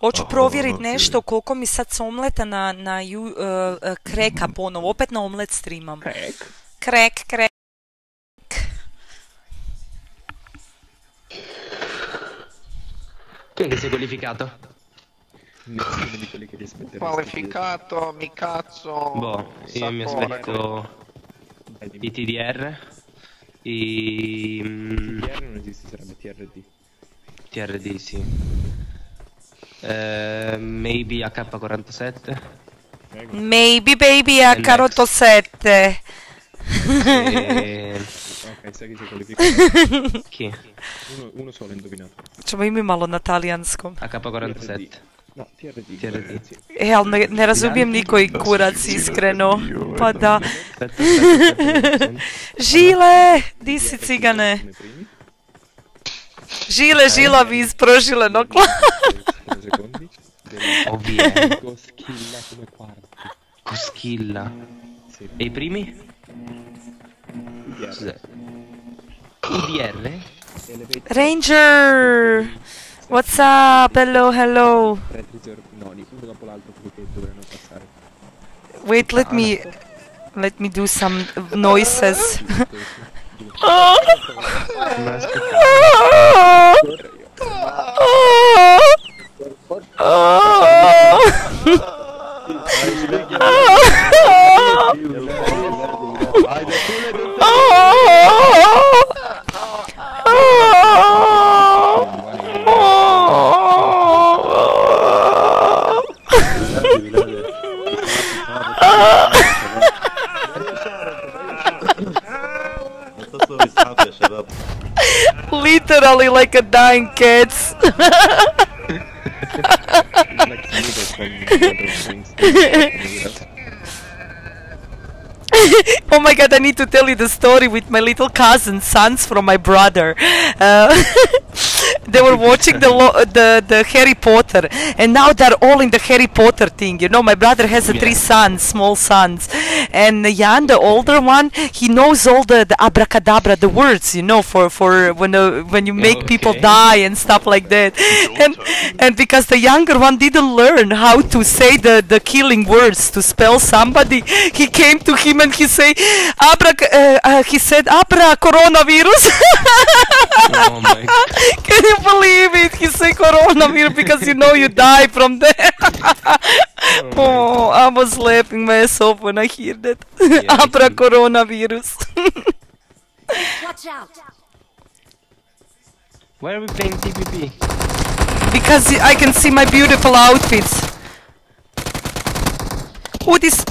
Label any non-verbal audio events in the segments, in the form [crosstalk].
Hoću Aha, provjerit okej. nešto koliko mi sad s omleta na, na ju, uh, kreka ponovo, opet na omlet streamam. Krek. Krek, krek. Chi è che si è qualificato? Nessuno di quelli che rispetteresti. Qualificato, mi cazzo. Boh, io mi aspetto i TDR, i TR non esiste, sarebbe TRD. TRD, sì. Eh, maybe AK-47. Prego. Maybe baby next. H87. e... Ok, sai chi si è qualificato? [laughs] Chi? Uno, uno solo indovinato. Ćemo i mi malo na talijanskom. AK-47. No, TRD. TRD. Sì. E, ali ne, ne razumijem nikoji kurac iskreno. Pa da. Žile, di si cigane? Come primi. Žile, žilavi iz prožilenog Come secondi. [laughs] Ovviamente. Goskilla come quarti. Coschilla. Sì. E i primi? TR. Cos'è? UDR? Ranger! What's up? Hello, hello. no, uno dopo l'altro quelli che passare. Wait, let ah, me let me do some noises. Oh, oh, oh. Non [laughs] Literally like a dying cat. [laughs] Oh my god, I need to tell you the story with my little cousin, sons from my brother. Uh, [laughs] [laughs] they were watching the, lo- the the Harry Potter, and now they're all in the Harry Potter thing. You know, my brother has uh, three sons, small sons, and Jan, the older one, he knows all the, the abracadabra, the words, you know, for for when uh, when you make people die and stuff like [laughs] that. And and because the younger one didn't learn how to say the the killing words to spell somebody, he came to him and he say, abra, uh, uh, he said, abra coronavirus. Oh my. [laughs] Can you believe it? He said coronavirus because you know you die from that. [laughs] oh, oh I was laughing myself when I hear that. Yeah, [laughs] abra it's- coronavirus. [laughs] Watch out! Why are we playing TPP? because I can see my beautiful outfits. Who this?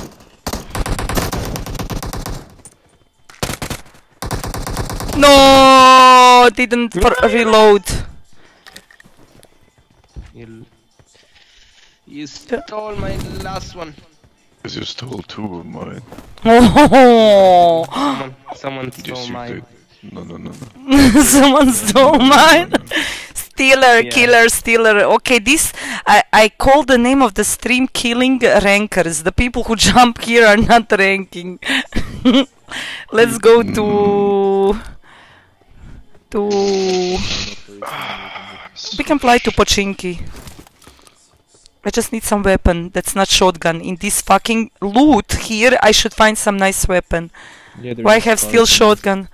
No, didn't for- reload. You, you stole my last one. Because you stole two of mine. Oh, Someone, someone stole Yes, you mine. did. No, no, no, no. [laughs] someone stole mine. Stealer, Yeah. killer, stealer. Okay, this I I call the name of the stream killing rankers. The people who [laughs] jump here are not ranking. [laughs] Let's go to mm. To. We can fly to Pochinki. I just need some weapon that's not shotgun. In this fucking loot here, I should find some nice weapon. Yeah, Why have still shotgun?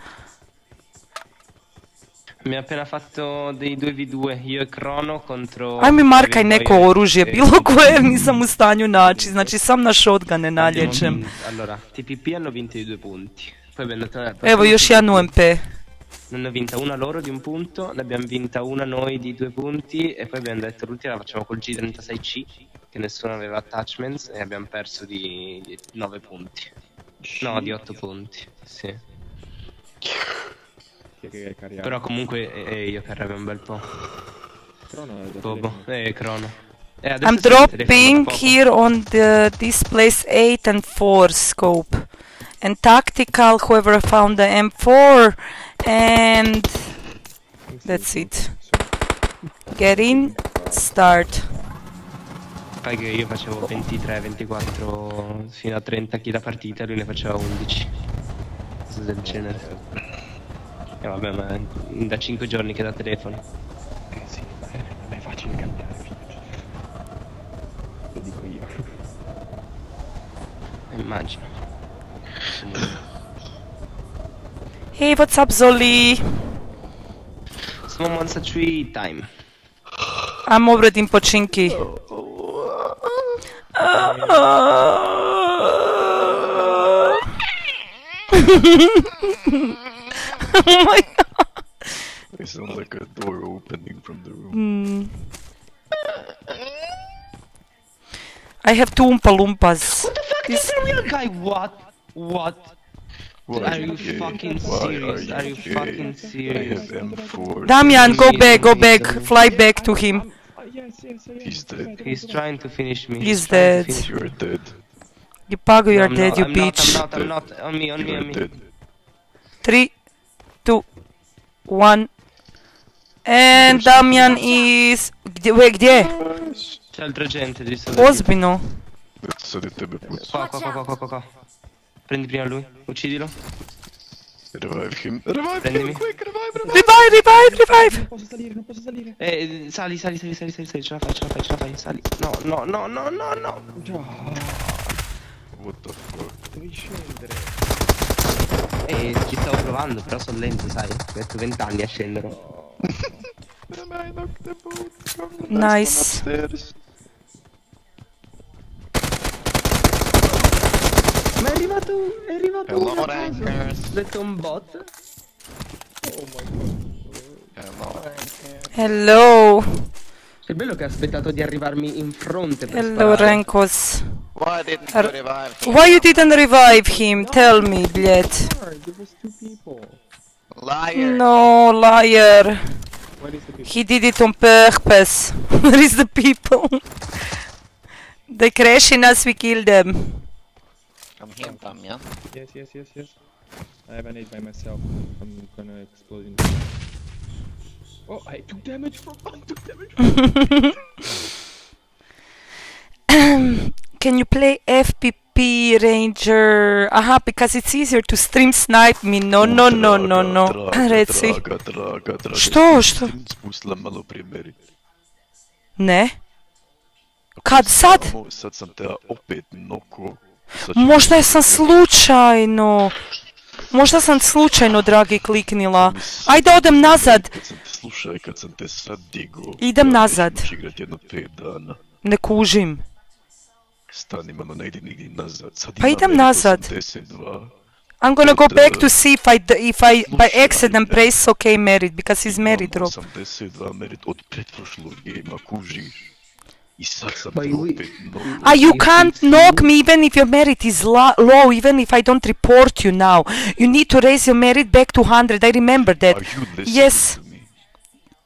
Mi ha appena fatto dei 2v2 io e Crono contro... Aj mi markaj neko oružje, e- bilo koje nisam u stanju naći, znači sam na shotgune nalječem. vinto- Allora, TPP hanno vinto di due punti. Poi. Evo još jedan UMP. Ne hanno vinta una loro di un punto, ne abbiamo vinta una noi di due punti e poi abbiamo detto l'ultima la facciamo col G36C che nessuno aveva attachments e abbiamo perso di, di 9 punti. No, di 8 punti, sì. Però comunque eh, io carravo un bel po'. Crono è Bobo, eh, Crono. Eh, adesso I'm dropping here on the this place 8 and 4 scope. And tactical, whoever found the M4 and that's it. Get in, start. Fai che io facevo 23, 24 fino a 30 kg a partita, lui ne faceva 11. Cosa del genere. E vabbè, ma da 5 giorni che da telefono. Eh sì, ma è, facile cambiare. figlio. dico io. Immagino. [clears throat] Hey, what's up, Zoli? Someone wants a tree time. I'm already in Pochinki. [laughs] oh my god. I sound like a door opening from the room. Hmm. I have two Oompa Loompas. What the fuck? This- This is a real guy. What? What? Why Are you gay? fucking Why serious? Are you gay? fucking I serious? have M4. Damian, go back, go back, fly back to him. Oh. He's dead. He's trying to finish me. He's trying to dead. finish me. You're dead. You Pago, you're I'm dead, not, you I'm bitch. Not, I'm not, I'm not. On me, on me, You're on me. dead. Three, two, one. And Damian is... Gdje, wait, gdje? C'è altra gente di solito. Ozbiljno. Sad je tebe puca. Qua, qua, qua, qua, qua, qua, qua. Prendi prima lui, uccidilo. Revive him. Revive Prendimi. him quick, revive, revive. Revive, revive, revive! Non posso salire, non posso salire. Eh, sali, sali, sali, sali, sali, sali, ce la fai, ce la fai, ce la fai, sali. No, no, no, no, no, no. What the fuck? Devi scendere. Eh, ci stavo provando, però sono lento, sai. Metto 20 anni a scendere. [laughs] The Nice. Ma è arrivato, è arrivato Hello, una cosa. rankers. Ho detto un bot. Hello, rankers. Hello. È bello che ha aspettato di arrivarmi in fronte per Hello, sparare. Rankos. Why didn't you Ar- revive him? Why you didn't revive him? Tell me, блядь. There was two people. Liar. No, liar. Where is the people? He did it on purpose. [laughs] Where is the people? they crashing us, we kill them. Come here, Damian. Yes, yes, yes, yes. I have an aid by myself. I'm gonna explode in Oh, I took damage from. I took damage from. Can you play FPP Ranger? Aha, because it's easier to stream snipe me. No, no, no, no, no. Reci. [laughs] Što, što? Spustila malo prije meri. Ne? Kad sad? Sad sam te opet noko. Možda sam slučajno. Možda sam slučajno, dragi, kliknila. Ajde, odem nazad. Slušaj, kad sam te sad digo. Idem nazad. neću igrat jedno pet dana. Ne kužim. Stani malo, ne idi nigdje nazad. Sad Pa idem nazad. 82. I'm gonna go back to see if I, if I by accident press OK married, because he's married, Imam Rob. 82 merit od pretprošlog gejma, kužiš. I sad sam Pa opet. Ah, you can't knock me even if your merit is low, even if I don't report you now. You need to raise your merit back to 100, I remember that. Are you listening Yes. to me?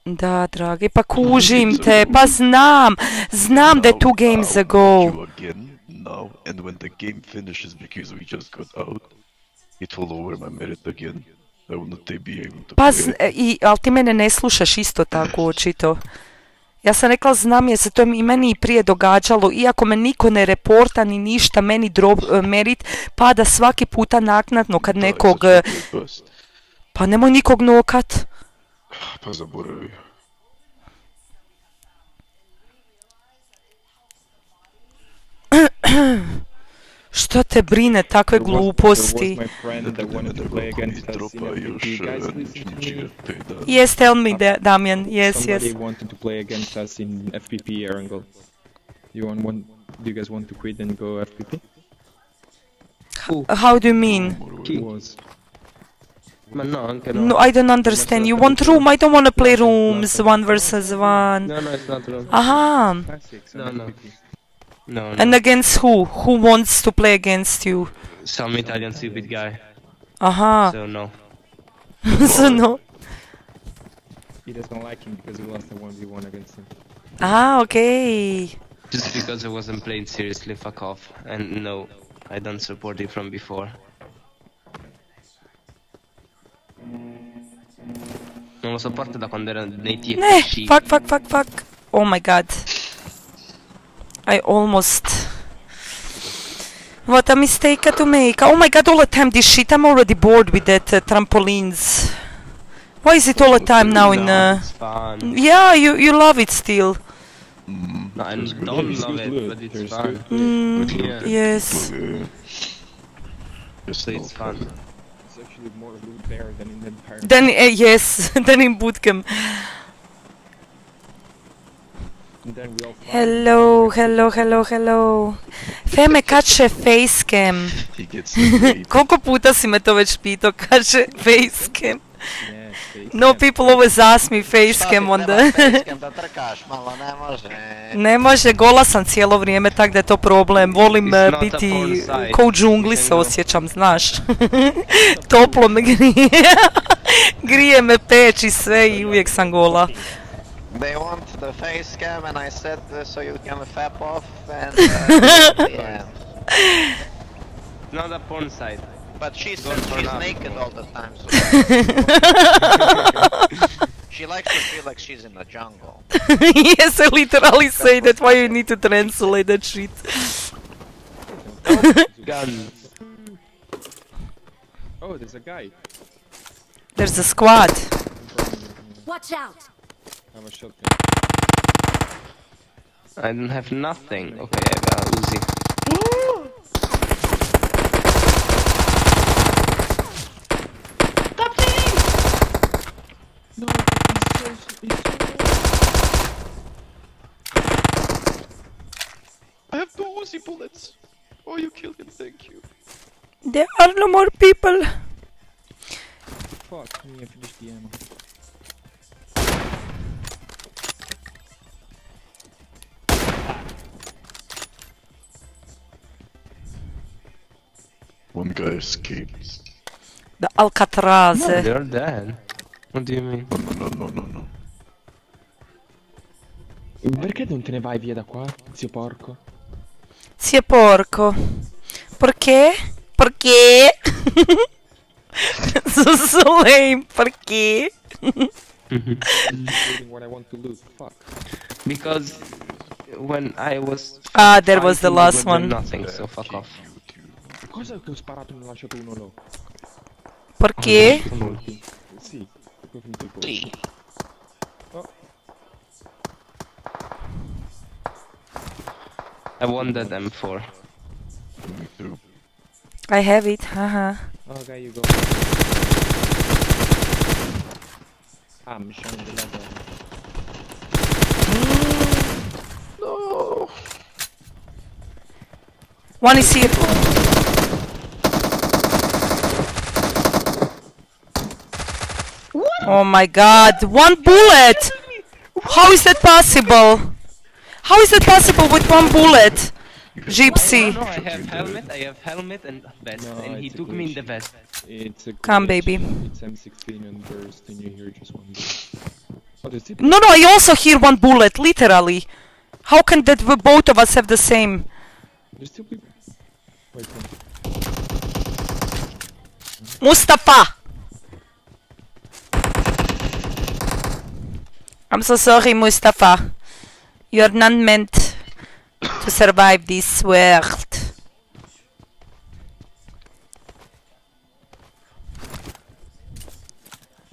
Da, dragi, pa kužim te, pa znam, znam da je two games I'll ago. put you again now, and when the game finishes because we just got out, it will lower my merit again. I will not be able to Pa, i, ali ti mene ne slušaš isto tako očito. Ja sam rekla znam jer se to i meni i prije događalo, iako me niko ne reporta ni ništa, meni drop, e, merit pada svaki puta naknadno kad nekog, e, pa nemoj nikog nokat. Pa zaboravio. [clears throat] Što te brine takve gluposti? There was my friend that wanted to play against us in dropa još, FPP. Guys, listen to neću me. igrat pet. Yes, tell me that, Damjan, yes, Somebody yes. wanted to play against us in FPP Erangel. You want one? Do you guys want to quit and go FPP? How do you mean? It was. Ma no, anche no. No, I don't understand. You want room? I don't want to play rooms, one versus one. No, no, it's not wrong. Aha. No, no. FPP. No, no. And against who? Who wants to play against you? Some Italian stupid guy. Aha. So no. [laughs] so no. He doesn't like him because we lost the 1v1 against him. Ah, okay. Just because I wasn't playing seriously, fuck off. And no, I don't support it from before. Non lo sopporto da quando ero nei Ne, TFC. fuck, fuck, fuck, fuck. Oh my god. I almost... What a mistake to make. Oh my god, all the time this shit. I'm already bored with that uh, trampolines. Why is it all the time now in... No, Uh... Yeah, you, you love it still. No, I don't love it, but it's fun. Mm, Yeah. yes. Just So it's fun. There's actually more loot there than in the entire. Then uh, yes, [laughs] then in bootcamp. Hello, hello, hello, hello. Feme, kad će facecam? [laughs] [laughs] Koliko puta si me to već pitao, kaže facecam? Yes, face No, people always ask me facecam on the... Facecam da [laughs] trkaš, malo ne može. Ne može, gola sam cijelo vrijeme, tak da je to problem. Volim biti ko u džungli se osjećam, znaš. Toplo me grije. grije me peć i sve i uvijek sam gola. They want the face cam and I said uh, so you can fap off and [laughs] uh, yeah. Not a porn site. But she Don't said she's naked all the time, so [laughs] she likes to feel like she's in the jungle. [laughs] yes, I literally say that, why you need to translate that shit. Gun. Oh, there's a guy. There's a squad. Watch out! I have a shotgun. I don't have nothing. Okay, I have a Uzi. I have no Uzi bullets. Oh, you killed him. Thank you. There are no more people. Fuck me, I finished the ammo. One guy escaped. The Alcatraz. No, they're dead. What do you mean? No, no, no, no, no. Perché non te ne vai via da qua, zio porco? Zio porco. Perché? Perché? so, so lame. Perché? Looting I want to loot. Fuck. Because when I was Ah, there was the last you were doing one. Nothing, so fuck off. Cosa che ho sparato e ne ho lasciato uno là? Perché? Sì, ho finito il colpo. Sì. I won that M4. Me too. I have it. Haha. Okay, you go. Ah, I'm showing the level. One is here. Oh my god, one bullet! How is that possible? How is that possible with one bullet? Gypsy. No, I have helmet, I have helmet and vest, No, and he took me in the vest. It's a Come, baby. It's M16 and burst, and you hear just one. bullet. There's it. No, no, I also hear one bullet, literally. How can that w- both of us have the same? There's still people. Wait, wait. Mustafa! I'm so sorry, Mustafa. You're not meant to survive this world.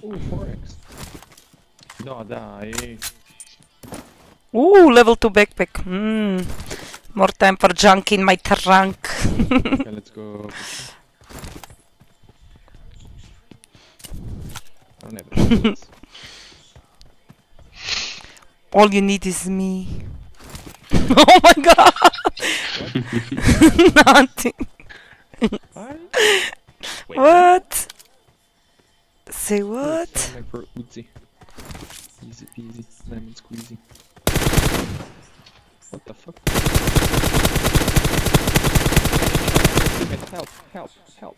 Ooh, 4x. No, dai. Ooh, level 2 backpack. Mm. More time for junk in my trunk. [laughs] Okay, let's go. [laughs] I don't have any bullets. All you need is me. [laughs] oh my god! [laughs] Nothing. What? Wait, What? Say what? Sound like Uzi. Easy peasy, lemon squeezy. What the fuck? Help, help, help.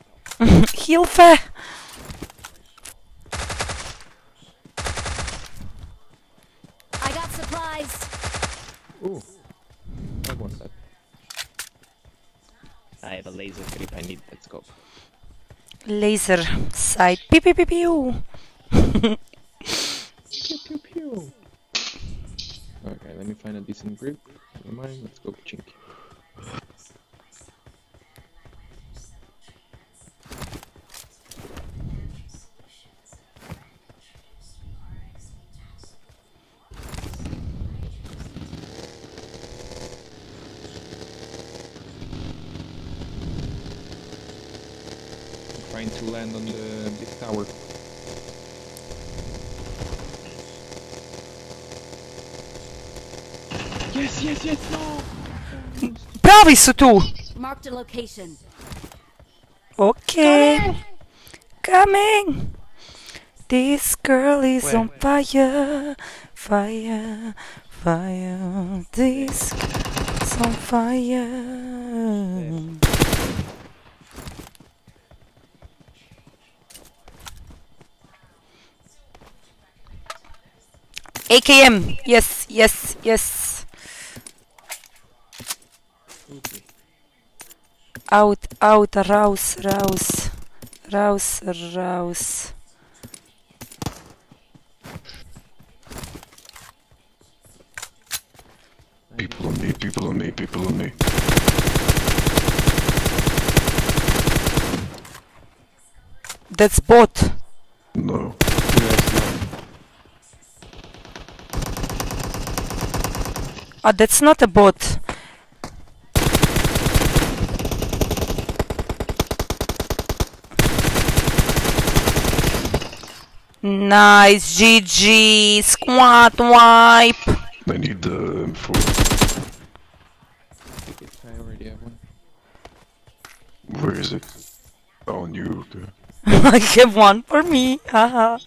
Hilfe! [laughs] I got supplies. Ooh. I want that. I have a laser grip, I need that scope. Laser sight. Pew pew pew pew. Pew pew pew. Okay, let me find a decent grip. Never mind, let's go chinky. Trying to land on the big tower. Yes, yes, yes, no! Pravi su tu! Marked a location. Okay. Coming. This girl is on fire. Fire. Fire. This is on fire. AKM. Yes, yes, yes. Out, out, raus, raus. Raus, raus. People on me, people on me, people on me. That's bot. No. Ah, that's not a bot. Nice, GG, squad wipe. I need the M4. I already have one. Where is it? Oh, on you, okay. [laughs] I have one for me. Haha.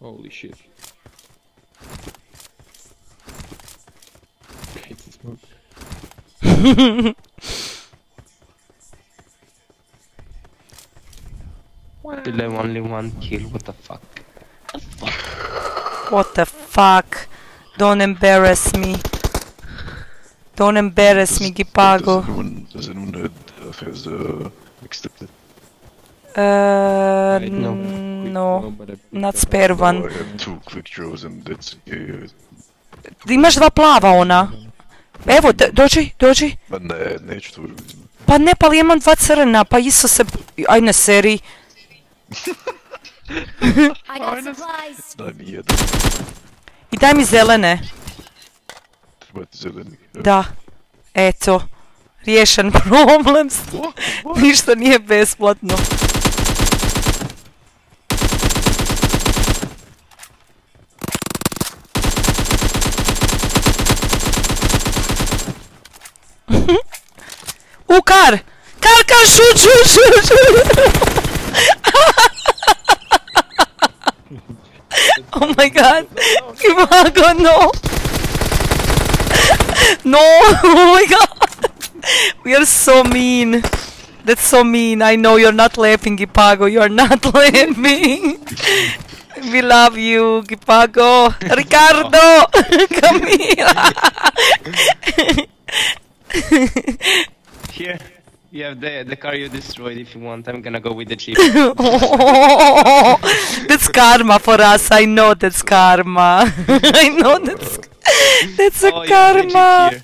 Holy shit. It's a smoke. Still have only one kill, what the fuck? what the fuck? Don't embarrass me. Don't embarrass me, Does Gipago. anyone, does anyone have, has uh, accepted? Uh, I no. Quick no. not spare one. I have two quick draws and that's okay. Imaš dva plava ona. Evo, dođi, dođi. Ma ne, neću to Pa ne, pa imam dva crna, pa isto se... Aj na seri. Daj mi jedan, I daj mi zelene. treba ti zeleni. Da. Eto. Riješen problem. Ništa nije besplatno. U, kar! Kar, kar, šut, šut, šut, šut! oh my god! Kimago, no! No! [laughs] Oh my god! We are so mean! That's so mean. I know you're not laughing, Gipago. You're not [laughs] laughing. We love you, Gipago. Ricardo! [laughs] Come here! [laughs] Here, you have the, the car you destroyed if you want. I'm gonna go with the jeep. Oh, [laughs] that's karma for us. I know that's karma. [laughs] I know that's that's a Oh, you have the jeep karma. here.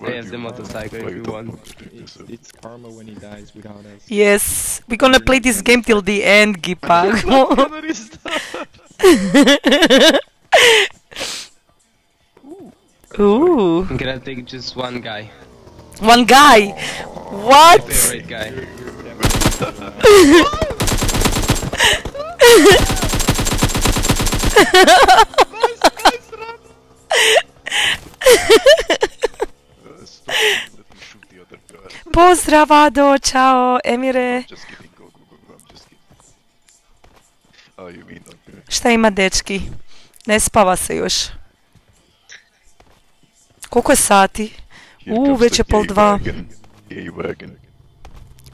Have the motorcycle if you want. It's, it's karma when he dies without us. Yes, we're gonna play this game till the end, Gipago. Ooh. I'm gonna take just one guy. One guy? What? Favorite guy. Pozdrav Ado, čao Emire. Šta ima dečki? Ne spava se još. Koliko je sati? U, već je pol dva.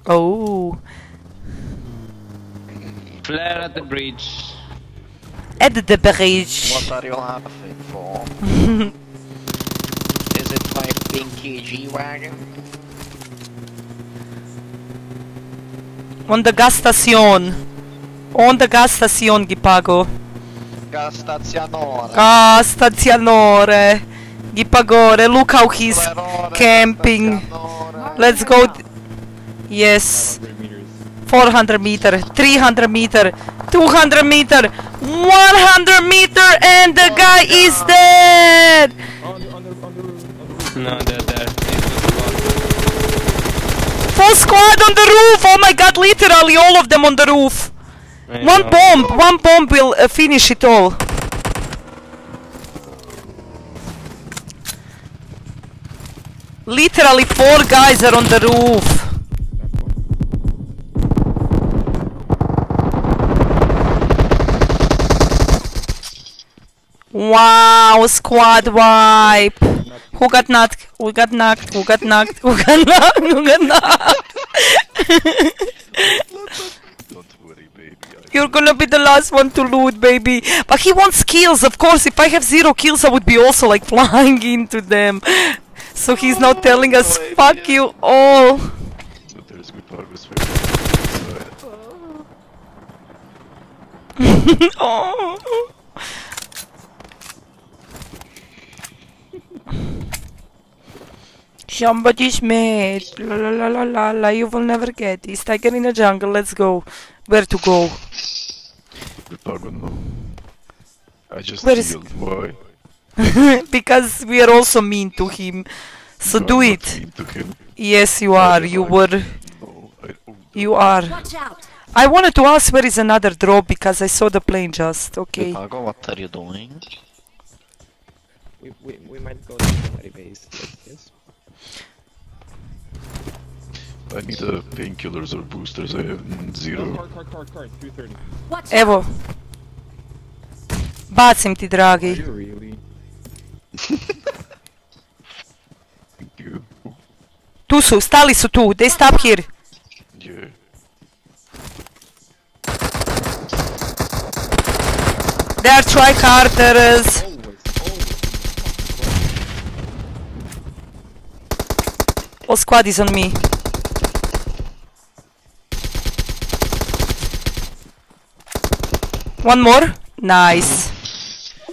Oh. Flare at the bridge. At the bridge. What are you laughing for? [laughs] Is it my pinky G-Wagon? On the gas station. On the gas station, Gipago. Gas stazionore. Gas stazione. Gipagore, look how he's camping. Let's go. Yes. 400 meter, 300 meter, 200 meter, 100 meter, and the guy is dead. No, they're there. It was one. Whole squad on the roof! Oh my god, literally all of them on the roof! One bomb! One bomb will uh, finish it all. Literally four guys are on the roof. Wow, squad wipe. Who got knocked? Who got knocked? Who got knocked? Who got knocked? Who got knocked? Don't worry, baby. You're gonna be the last one to loot, baby. But he wants kills, of course. If I have zero kills, I would be also like [laughs] flying into them. So he's now telling us, fuck you all. [laughs] But there's good progress for you. Oh. Somebody's mad. La la la la la la. You will never get this. Tiger in the jungle. Let's go. Where to go? Progress, no. I just Where is- healed. Why? [laughs] because we are also mean to him. So No, do I'm it. mean to him. Yes, you are. You were. No, You are. Watch out. I wanted to ask where is another drop because I saw the plane just. Okay. Pago, what are you doing? We, we, we might go to somebody base. Yes, yes. I need uh, painkillers or boosters. I have zero. card, card, card, card. 230. Watch. Evo. Bacim ti, Are dragi. you really? Tu su, stali su tu. They stop here. Yeah. They are always. All squad is on me. One more. Nice.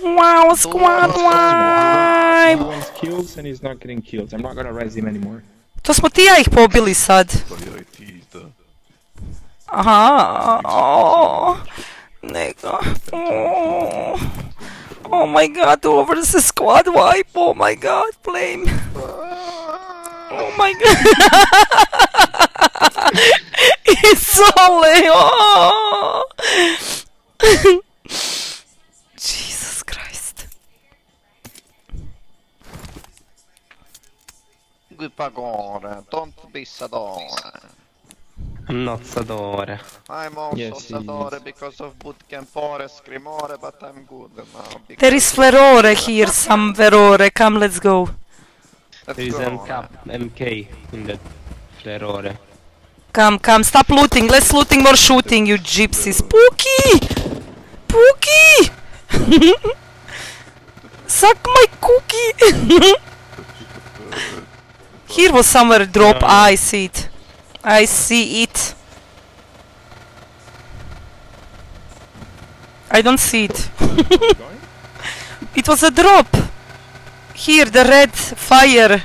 Wow, squad wipe. wants kills and he's not getting kills. I'm not gonna res him anymore. To smo ti ja ih pobili sad. But yeah, it is the. Aha. Oh. Neka. Oh. oh my god, over the squad wipe. Oh my god, flame. Oh my god. [laughs] it's so late. Oh. [laughs] Gupagore, don't be Sadore. I'm not Sadore. I'm also Yes, he Sadore because of Bootcampore, Scrimore, but I'm good now. There is Flerore here, some Verore. Come, let's go. Let's There is go. MK, MK in the Flerore. Come, come, stop looting. Less looting, more shooting, you gypsies. Pookie! Pookie! [laughs] Suck my cookie! [laughs] Here was somewhere drop. Ah, I see it. I see it. I don't see it. [laughs] it was a drop. Here, the red fire.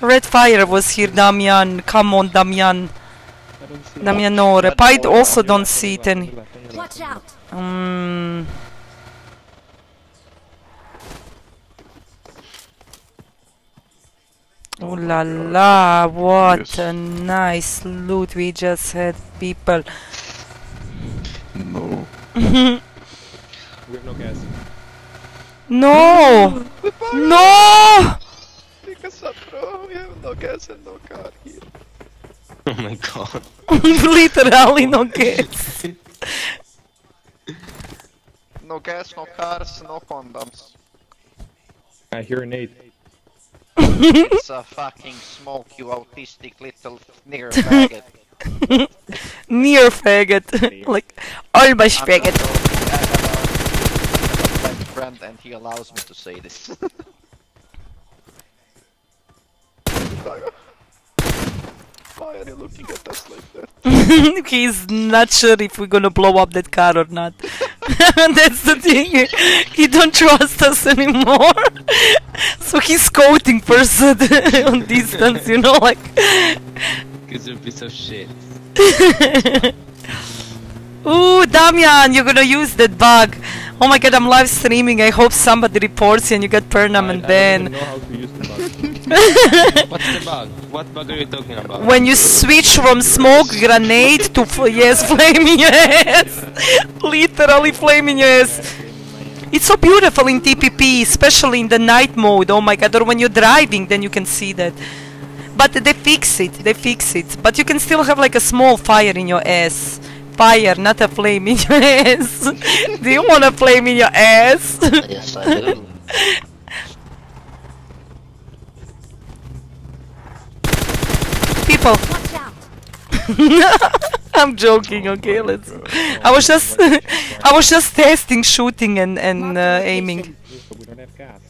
Red fire was here, Damian. Come on, Damian. I don't Damianore. I also don't see it any. Watch out. Mm. Ooh la la, what Yes. a nice loot we just had, people. No. We have no gas. No! No! Pick us up, bro. We have no gas and no car here. Oh my god. [laughs] Literally no [laughs] gas. No gas, no cars, no condoms. I hear a nade. It's a [laughs] fucking smoke, you autistic little nigger [laughs] faggot. Near [laughs] faggot. like, almost I'm faggot. I have a- I have a friend and he allows me to say this. Why are you looking at us like that? [laughs] He's not sure if we're gonna blow up that car or not. [laughs] That's the thing. He don't trust us anymore. [laughs] so he's scouting first on distance, you know, like. Cause you're a piece of shit. Ooh, Damian, you're gonna use that bug. Oh my god, I'm live streaming. I hope somebody reports you and you get permanent ban. even know how to use the button. [laughs] What's the bug? What bug are you talking about? When you switch from smoke grenade to f- yes, [laughs] flaming yes, literally flaming yes. It's so beautiful in TPP, especially in the night mode. Oh my god! Or when you're driving, then you can see that. But they fix it. They fix it. But you can still have like a small fire in your ass. Fire, not a flame in your [laughs] ass. do you want a flame in your ass? Yes, I do. People. Watch out! [laughs] I'm joking. Okay, let's. I was just, [laughs] I was just testing shooting and and uh, aiming. We have gas.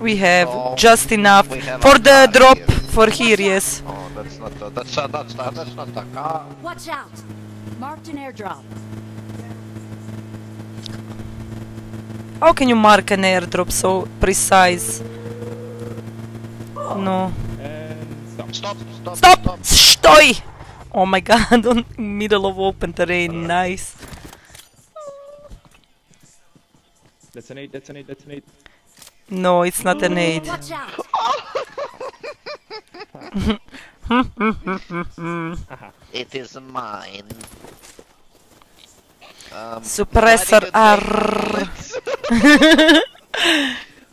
We have Oh, just enough have for the drop here. For here. Yes. Oh, that's not the, that's uh, that's the, that's not the car. Watch out! Marked an airdrop. How can you mark an airdrop so precise? No. And stop. Stop, stop, Stop! Stoi! Oh my god, [laughs] on middle of open terrain. Nice. That's an eight. That's an eight. That's an eight. No, it's not an aid. Watch out! [laughs] It is mine. Um, Suppressor why R. did you take bullets?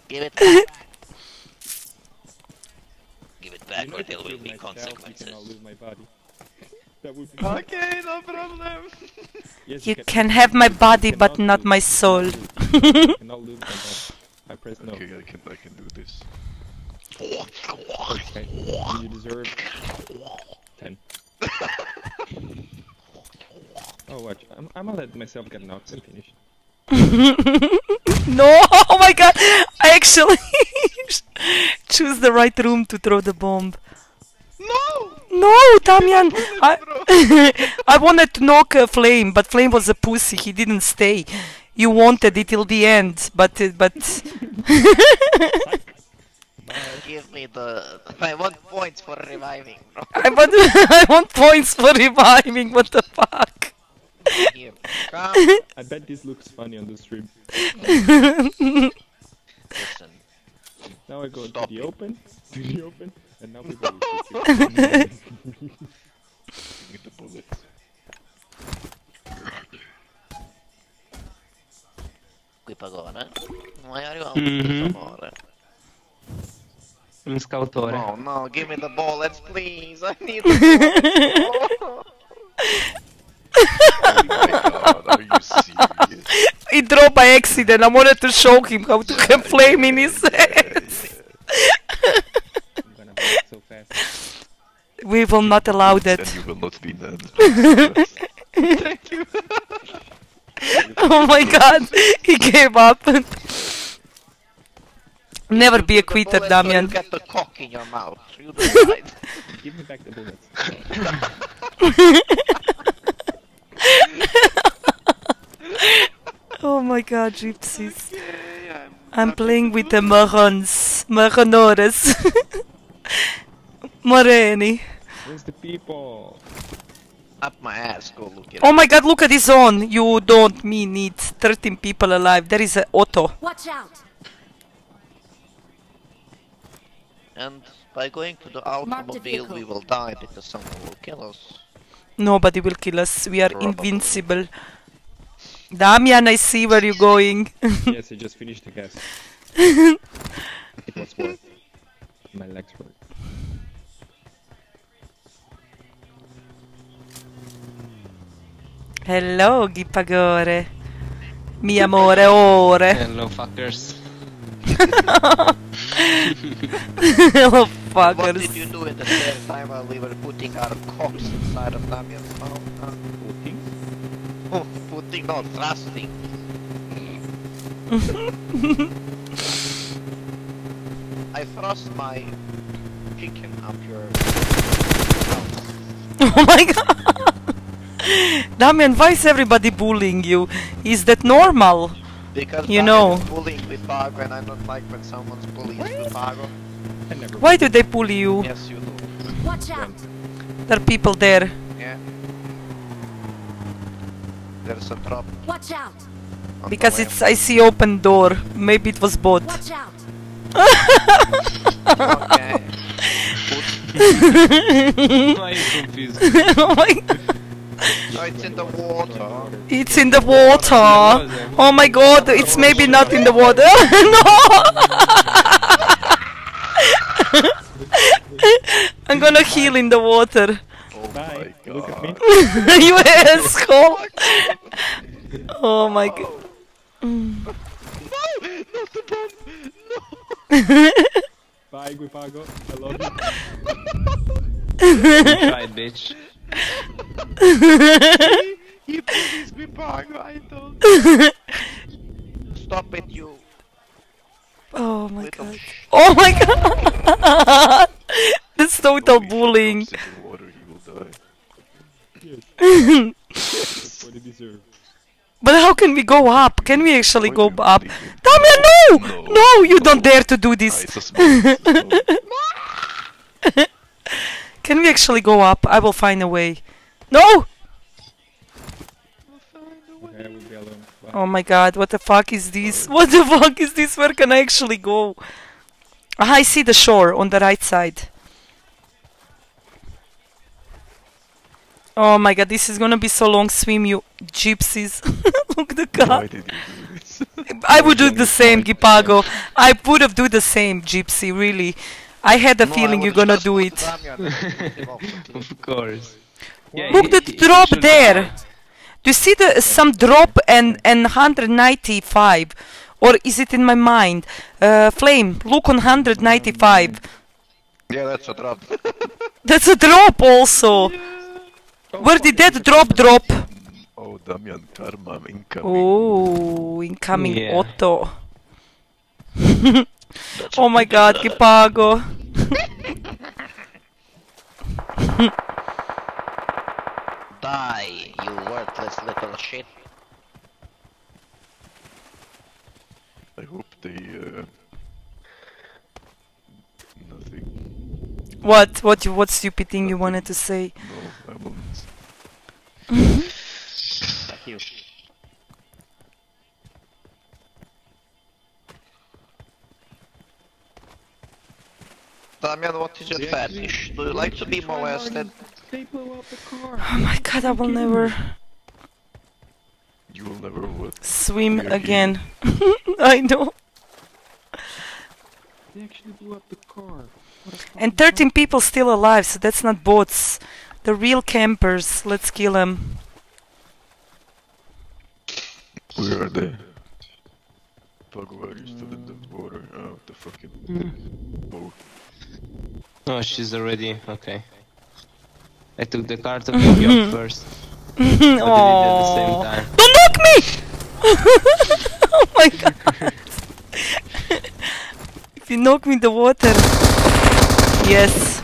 Give it back. Give it back You or there will be myself, you consequences. cannot lose my body. [laughs] That would be. Okay, no problem. [laughs] Yes, You can have my body, but not my soul. You cannot lose my body. [laughs] I press no. Okay, I can I can do this. Okay. You deserve ten. oh, watch. I'm, I'm gonna let myself get knocked and finish. [laughs] No! Oh my god! I actually [laughs] choose the right room to throw the bomb. No! No, Damian! I, [laughs] I wanted to knock uh, Flame, but Flame was a pussy. He didn't stay. You wanted it till the end, but uh, but Give me the. [laughs] I want points for reviving, bro. I want [laughs] I want points for reviving. What the fuck? Here. [laughs] I bet this looks funny on the stream. Listen. Now I go Stop to the it. open, to the open, and now people will shoot you. With the bullets. Qui pagone. Why are you out Mhm. amore? Un scoutore. Oh no, give me the bullets, please. I need the [laughs] bullets. Oh my god, are you serious? He dropped by accident. I wanted to show him how to have flame in his ass. I'm gonna break so fast. We will not allow Then that. you will not be dead. [laughs] Thank you. [laughs] oh my god, he gave up. Never be a The quitter, bullets Damian. You get the cock in your mouth. You decide. [laughs] Give me back the bullets. [laughs] Oh my god, gypsies. I'm playing with the Morons. Moronores. [laughs] Moreni. Where's the people? Up my ass, go look it Oh up. my god, look at this on. You don't mean need 13 people alive. There is a auto. Watch out! And by going to the automobile, we will die because someone will kill us. Nobody will kill us. We are Probably. invincible. Damian, I see where you're going. [laughs] yes, I just finished the gas. [laughs] it was worth. My legs work. Hello, Gipagore. Mi amore, ore. Hello fuckers. [laughs] Oh, Hello, What fuckers. did you do in the same time while we were putting our cocks inside of Damian's mouth? Huh? Putting? Oh, putting, no, thrusting. [laughs] I thrust my chicken up your mouth. [laughs] Oh my god. Damian, why is everybody bullying you? Is that normal? Because You Damian know. is bullying Vipago and I don't like when someone's bullying Vipago. I. Why do they bully you? Yes, you do. Watch out! There are people there. Yeah. There's a drop. Watch out! Because it's I see open door. Maybe it was bot. Watch out! [laughs] Okay. [laughs] Why are you confused? [laughs] oh my god. No, it's in the water. It's in the water. Oh my god, it's maybe not in the water. [laughs] no! [laughs] I'm gonna heal in the water. Oh Bye. my Look at me. god. [laughs] you asshole! Oh my god. Not the bomb! No! Bye, Guipago. I love Try it, bitch. He please me back, I don't. Stop it, you Oh my little god. Oh my god! [laughs] That's total bullying. If he drops in the water, he will die. you. That's what he deserves. But how can we go up? Can we actually Why go up? Damian, no! No. No, you don't dare to do this. [laughs] Can we actually go up? I will find a way. No! Okay, I will be alone. Bye. Oh my god, what the fuck is this? [laughs] What the fuck is this? Where can I actually go? Ah, I see the shore on the right side. Oh my god, this is gonna be so long swim, you gypsies. [laughs] Look the car. did you do this? I would do the same, Gipago. I would have do the same, Gypsy, really. I had a No, feeling you're gonna do it. Damian and him off the cliff. Of course. Yeah, Look, he- the he- he drop there. die. Do you see the some drop and and 195? Or is it in my mind? Uh, Flame, look on 195. Yeah, that's a drop. [laughs] That's a drop also. Where did that drop drop? Oh, Damian, karma, I'm incoming. Oh, incoming Yeah. auto. [laughs] oh my god, Gipago. Die, you worthless little shit. I hope they, uh... Nothing. What? What? you- What stupid thing you wanted to say? No, I won't. Fuck you. Damian, what is your They fetish? Do you like to be molested? They blew up the car. Oh my god, I will never You will never what? swim again. [laughs] I know. They actually blew up the car. And 13 people still alive, so that's not bots. The real campers. Let's kill them. Where are they? Fuck, where are you still in the water? Oh, the fucking... Oh, Oh, she's already okay. I took the car to pick you first. [laughs] I did it at the same Aww. time. Don't knock me! [laughs] oh my god. [laughs] if you knock me in the water. Yes.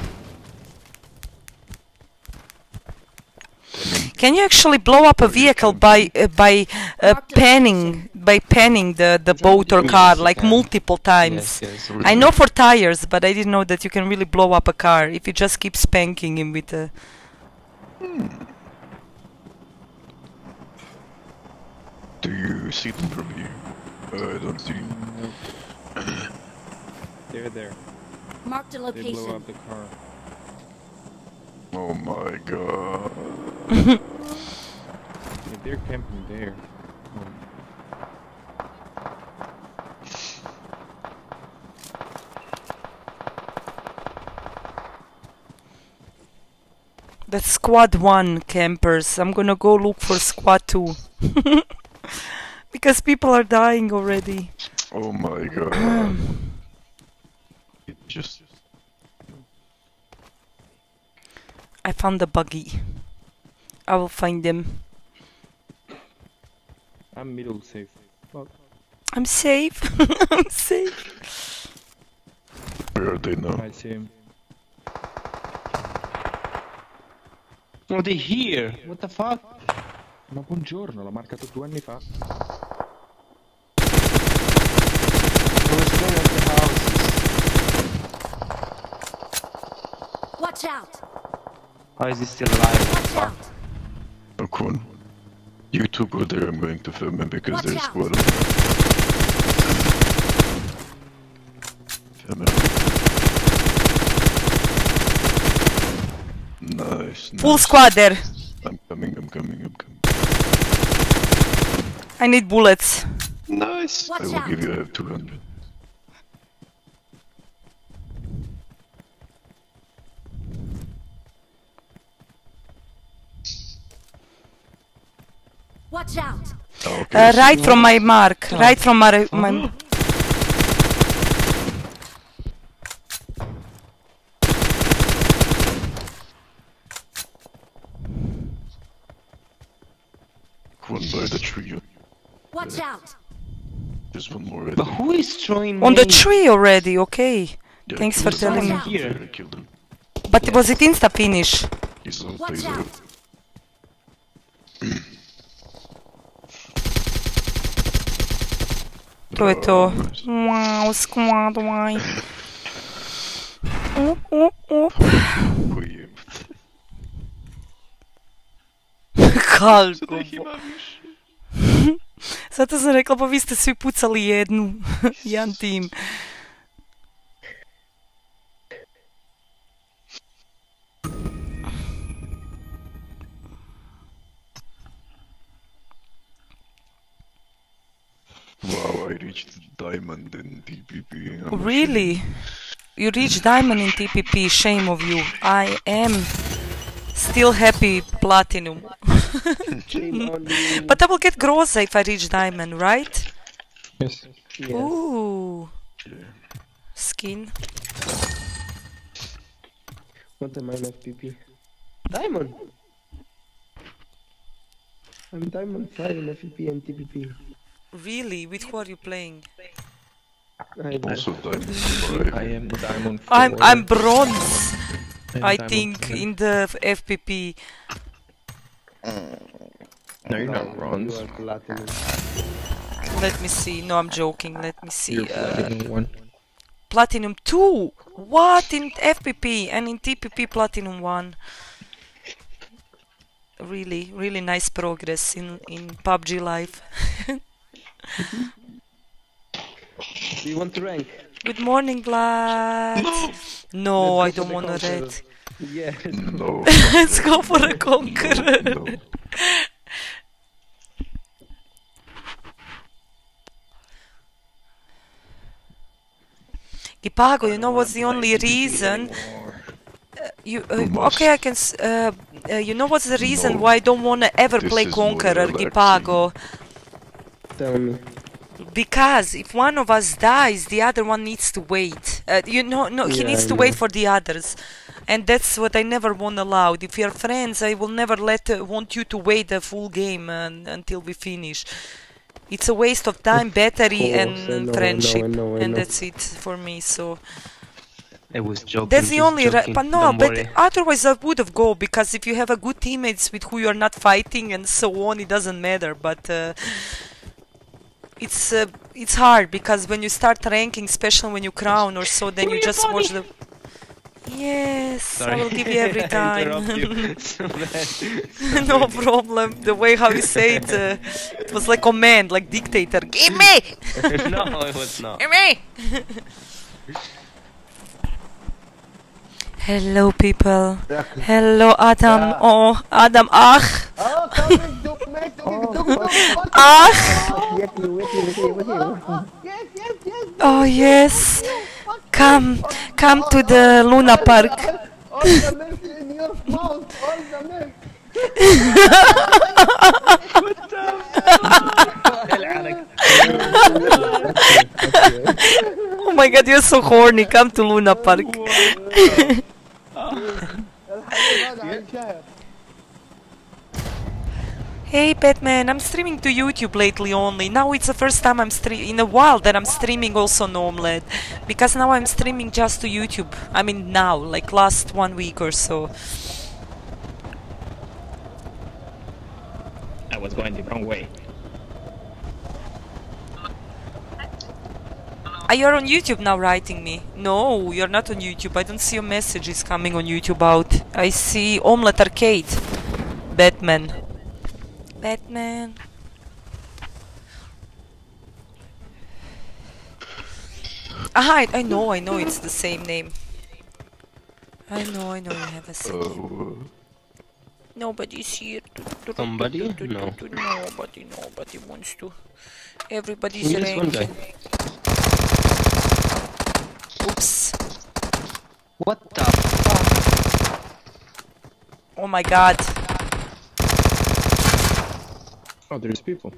Can you actually blow up a vehicle by uh, by uh, panning by panning the, the boat or car you like multiple times? Yes, yes. I know for tires, but I didn't know that you can really blow up a car if you just keep spanking him with a. do you see them from here? Uh, I don't see. Nope. [coughs] They're there. Marked a They blew location. up the car. Oh my god. Yeah, [laughs] they're camping there. Oh. That's squad one campers. I'm gonna go look for squad two. [laughs] because people are dying already. Oh my [clears throat] god. it just... I found the buggy. I will find them. I'm middle safe. Fuck. I'm safe. [laughs] I'm safe. Where are they now? I see him. Oh, they here. What the fuck? Ma buongiorno, l'ho marcato due anni fa. I was going at the houses. Watch out! How is he still alive? Watch out! Oh, cool. You two go there, I'm going to film him because Watch there's out. squad. of them. Film him. Nice. Full squad there. I'm coming, I'm coming, I'm coming. I need bullets. Nice! Watch I will out. give you a 200. Watch out! Oh, okay. Uh, right from my mark. Right from my. my One by the tree. Watch out! There's one more. I But who is throwing on the tree already, okay. Yeah, Thanks for telling me. Here. Yeah, I. But was it insta finish? He's on Watch taser. out! [clears throat] To je to. Oh. Wow, squad, why? Up, up, up. Ko je? Kako? Da ih ima više. Zato sam rekla, pa vi ste svi pucali jednu. [laughs] Jedan tim. Wow, I reached diamond in TPP. I'm Really? You reached diamond in TPP, shame of you. I am still happy platinum. [laughs] Shame on you. But I will get Groza if I reach diamond, right? Yes. Yes. Ooh. Skin. What am I in FPP? Diamond! I'm Diamond 5 in FPP and TPP. Really? With who are you playing? I know. Also diamond five. I am diamond. I'm. I'm bronze. I'm I think seven. in the FPP. No, you're not bronze. You are platinum. [laughs] Let me see. No, I'm joking. Let me see. You're Uh, platinum one. platinum two. What in FPP and in TPP platinum one? Really, really nice progress in in PUBG life. Do you want to rank? Good morning, Vlad. [gasps] No, I don't want to red. Yes. [laughs] No. [laughs] Let's go for a conqueror. no. Gipago, you know what's the only reason? Uh, you uh, okay? I can. s- Uh, uh, you know what's the reason No. why I don't wanna ever This play Conqueror, relaxing. Gipago? Tell me. Because if one of us dies, the other one needs to wait. Uh, you know, no, he Yeah, needs to wait for the others, and that's what I never want allowed. If you're friends, I will never let uh, want you to wait a full game uh, until we finish. It's a waste of time, battery, course, and I know, friendship, I know, I and know. that's it for me. So. I was joking. That's the only. Joking. but no, Don't but worry. otherwise I would have go because if you have a good teammates with who you are not fighting and so on, it doesn't matter. But uh, it's uh, it's hard because when you start ranking, especially when you crown or so, then you just watch the. Yes, I will give you every [laughs] time. [laughs] you. [laughs] No problem. The way how you say it, uh, it was like a command, like dictator. Give me, no, it was not. give me. Hello, people. Hello, Adam. Oh, Adam. Ach. Ach. Oh yes. Come, come to the Luna Park. Oh my god, you're so horny. Come to Luna Park. Oh, [laughs] Hey Batman, I'm streaming to YouTube lately only. Now it's the first time I'm in a while that I'm streaming also Nomled. Because now I'm streaming just to YouTube. I mean now, like last one week or so. I was going the wrong way. Ah, Are you on YouTube now writing me? No, you're not on YouTube. I don't see your messages coming on YouTube out. I see Omlet Arcade. Batman. Batman. Aha, I, I know, I know it's the same name. I know, I know you have a second. Oh, Nobody's here. Somebody? No. Nobody, nobody wants to. Everybody's Only this one guy. ranking. Oops. What the fuck? Oh my god. Oh, there's people.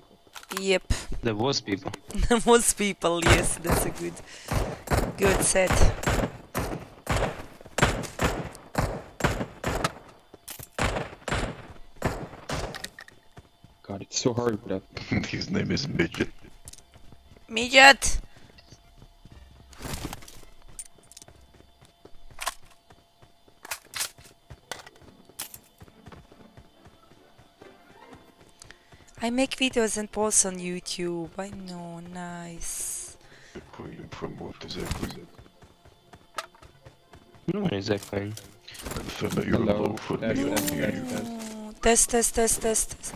Yep. There was people. [laughs] Most people, yes, that's a good, good set. God, it's so hard, but [laughs] His name is Midget. Midget! I make videos and posts on YouTube. I know, nice. Queen promote exactly. No one is echoing. And Feme, you're Hello. low for Test, me. test, test, test. Oh, test, test, test, test, test.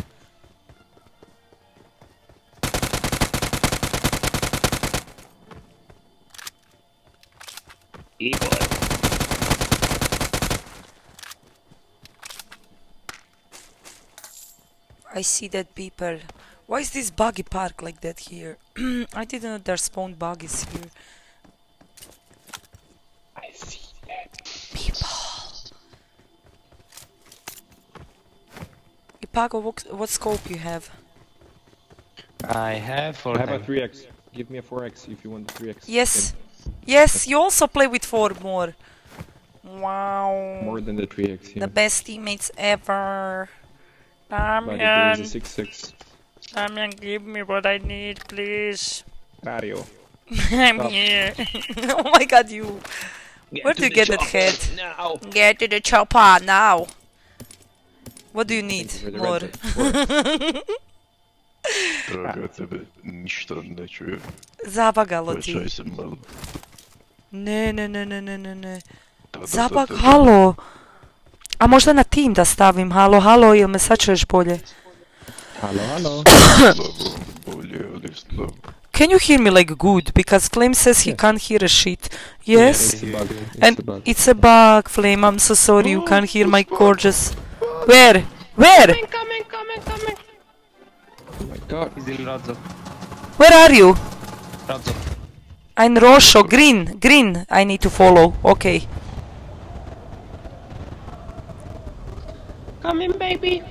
I see that people. Why is this buggy park like that here? [clears throat] I didn't know there spawned buggies here. I see that. People. Ipago, what, what scope you have? I have for I have a 3x. Give me a 4x if you want the 3x. Yes. Yes, you also play with four more. Wow. More than the 3x, yeah. The best teammates ever. Damian, a 6-6. Damian, give me what I need, please. Mario. I'm Stop. here. [laughs] oh my god, you. Where do you get that head? Now. Get to the chopper now. What do you need Thank you for the more? red dot. 4x. [laughs] Draga tebe ništa ne čuje. Zabagalo A možda na tim da stavim, halo, halo, jel me sad čuješ bolje? Hello, hello. Slabo, bolje, ali slabo. Can you hear me like good? Because Flame says he Yeah. can't hear a shit. Yes? It's. It's And a it's a bug, Flame. I'm so sorry you can't hear my oh, gorgeous. Where? Where? Coming, coming, coming. Oh my god. He's in Rozhok. Where are you? Rozhok. I'm Rosho. Green. Green. I need to follow. Okay. Coming, baby.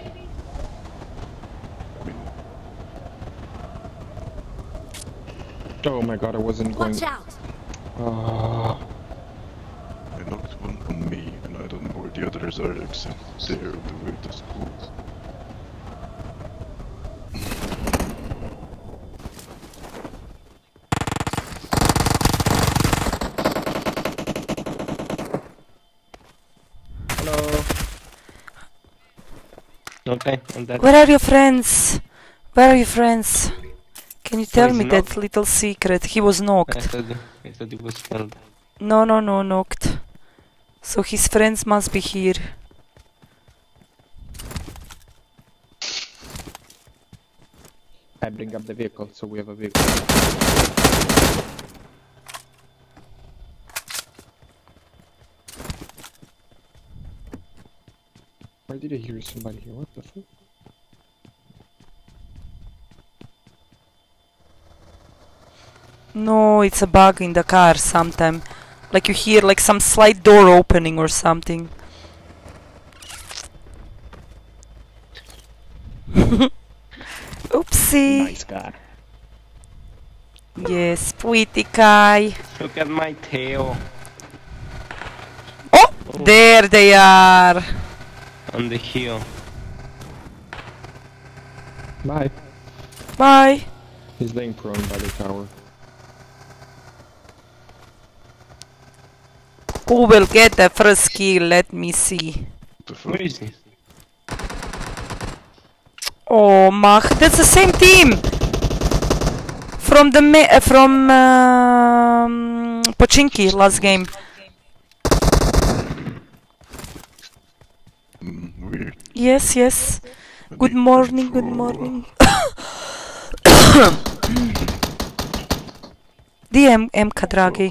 Oh my god, I wasn't going. Watch out! Ah, I knocked one on me, and I don't know where the others are except there on the way to school. Okay, I'm dead. Where are your friends? Where are your friends? Can you tell is me he that little secret? He was I knocked. thought, I thought he was killed. No, no, no, knocked. So his friends must be here. I bring up the vehicle, so we have a vehicle. Why did I hear somebody here? What the fuck? No, it's a bug in the car sometime. Like you hear like some slight door opening or something. [laughs] Oopsie. Nice guy. Yes, Pwiti Kai. Look at my tail. Oh, there they are. On the hill. Bye. Bye. He's laying prone by the tower. Who will get the first kill? Let me see. The fuck? Where is he? Oh, Mach, that's the same team. From the ma- uh, from um, Pochinki last game. Yes, yes. Good morning, good morning. [coughs] Di je M- MK, dragi?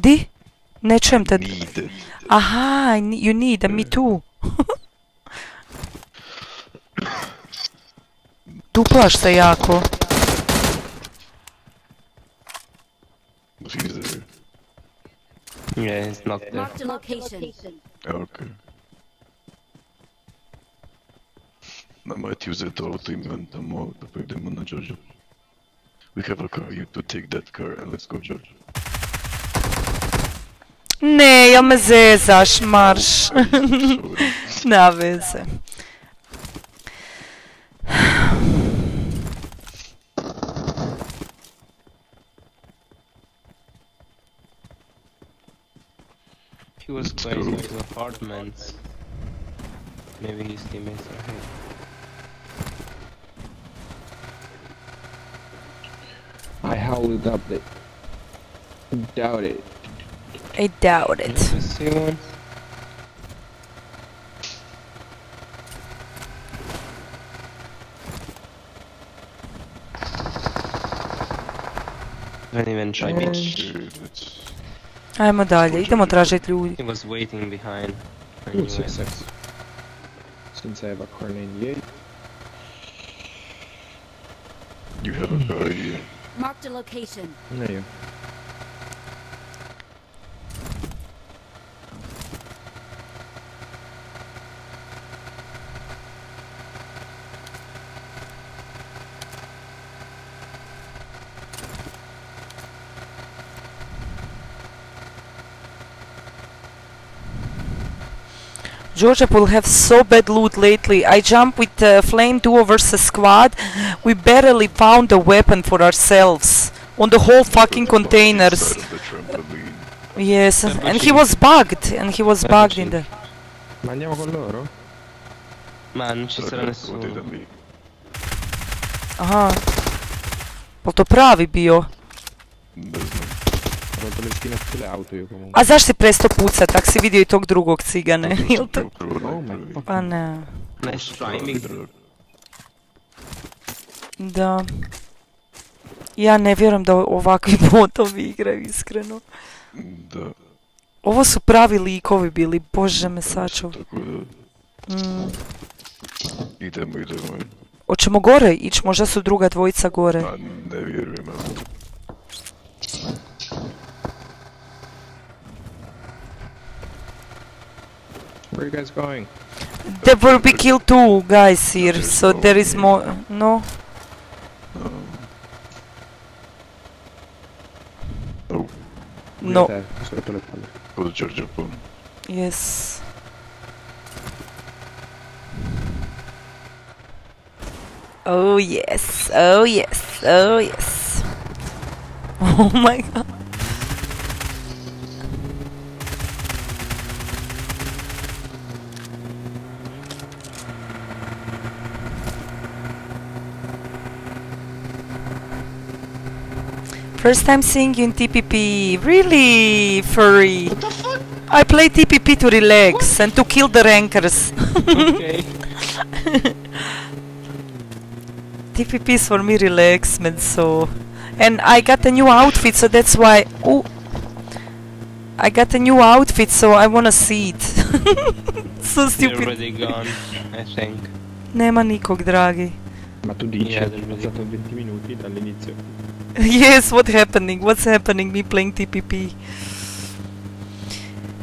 Di? Ne čujem te. Aha, you need, a me too. [coughs] Duplaš se jako. Yeah, he's not there. Marked a location. Okay. I might use it auto invent more to put them on the Jojo. We have a car, you have to take that car and let's go Jojo. Ne, jel me zezaš, marš. Sorry. Nema veze. He was going to apartments. Maybe his teammates are here. I howled up the. Doubt it. I doubt it. Did you see one? Don't even try bitch. Dude, let's... Ajmo dalje, idemo tražiti ljudi. He was waiting behind. Ooh, success. Since I have a car 98. You have a car here. Marked a location. There you. Georgia will have so bad loot lately. I jump with uh, Flame Duo versus Squad. We barely found a weapon for ourselves on the whole fucking containers. Side of the trampoline. Yes, and he was bugged, and he was bugged in the. machine. Ma andiamo con loro? Ma non ci sarà Sorry, what did I nessuno. mean? Aha. Jel to pravi bio? Ne znam. Comunque. A zašto si presto pucat, tak si vidio i tog drugog cigane? Jel to? Pa ne. Timing. Drag. Da. Ja ne vjerujem da ovakvi [laughs] botovi igraju, iskreno. Da. Ovo su pravi likovi bili, bože me sačuv. Tako da Mm. idemo, idemo. Hoćemo gore ići, možda su druga dvojica gore. A ne vjerujem. evo. Where are you guys going? There will be killed two guys here, so there is more. No? Um, oh, No. Niente, ho rotto le palle. go to Georgia Pone. Yes. Oh yes, oh yes, oh yes. [laughs] Oh my god. First time seeing you in TPP. Really, furry. What the fuck? I play TPP to relax and to kill the rankers. okay. [laughs] TPP is for me relaxment, so. And I got a new outfit, so that's why. Oh! I got a new outfit, so I wanna see it. [laughs] so They're stupid. already gone, I think. Nema nikog, dragi. Ma tu dici, Yeah, ho del- passato 20 minuti dall'inizio. [laughs] yes, what happening? What's happening? Me playing TPP.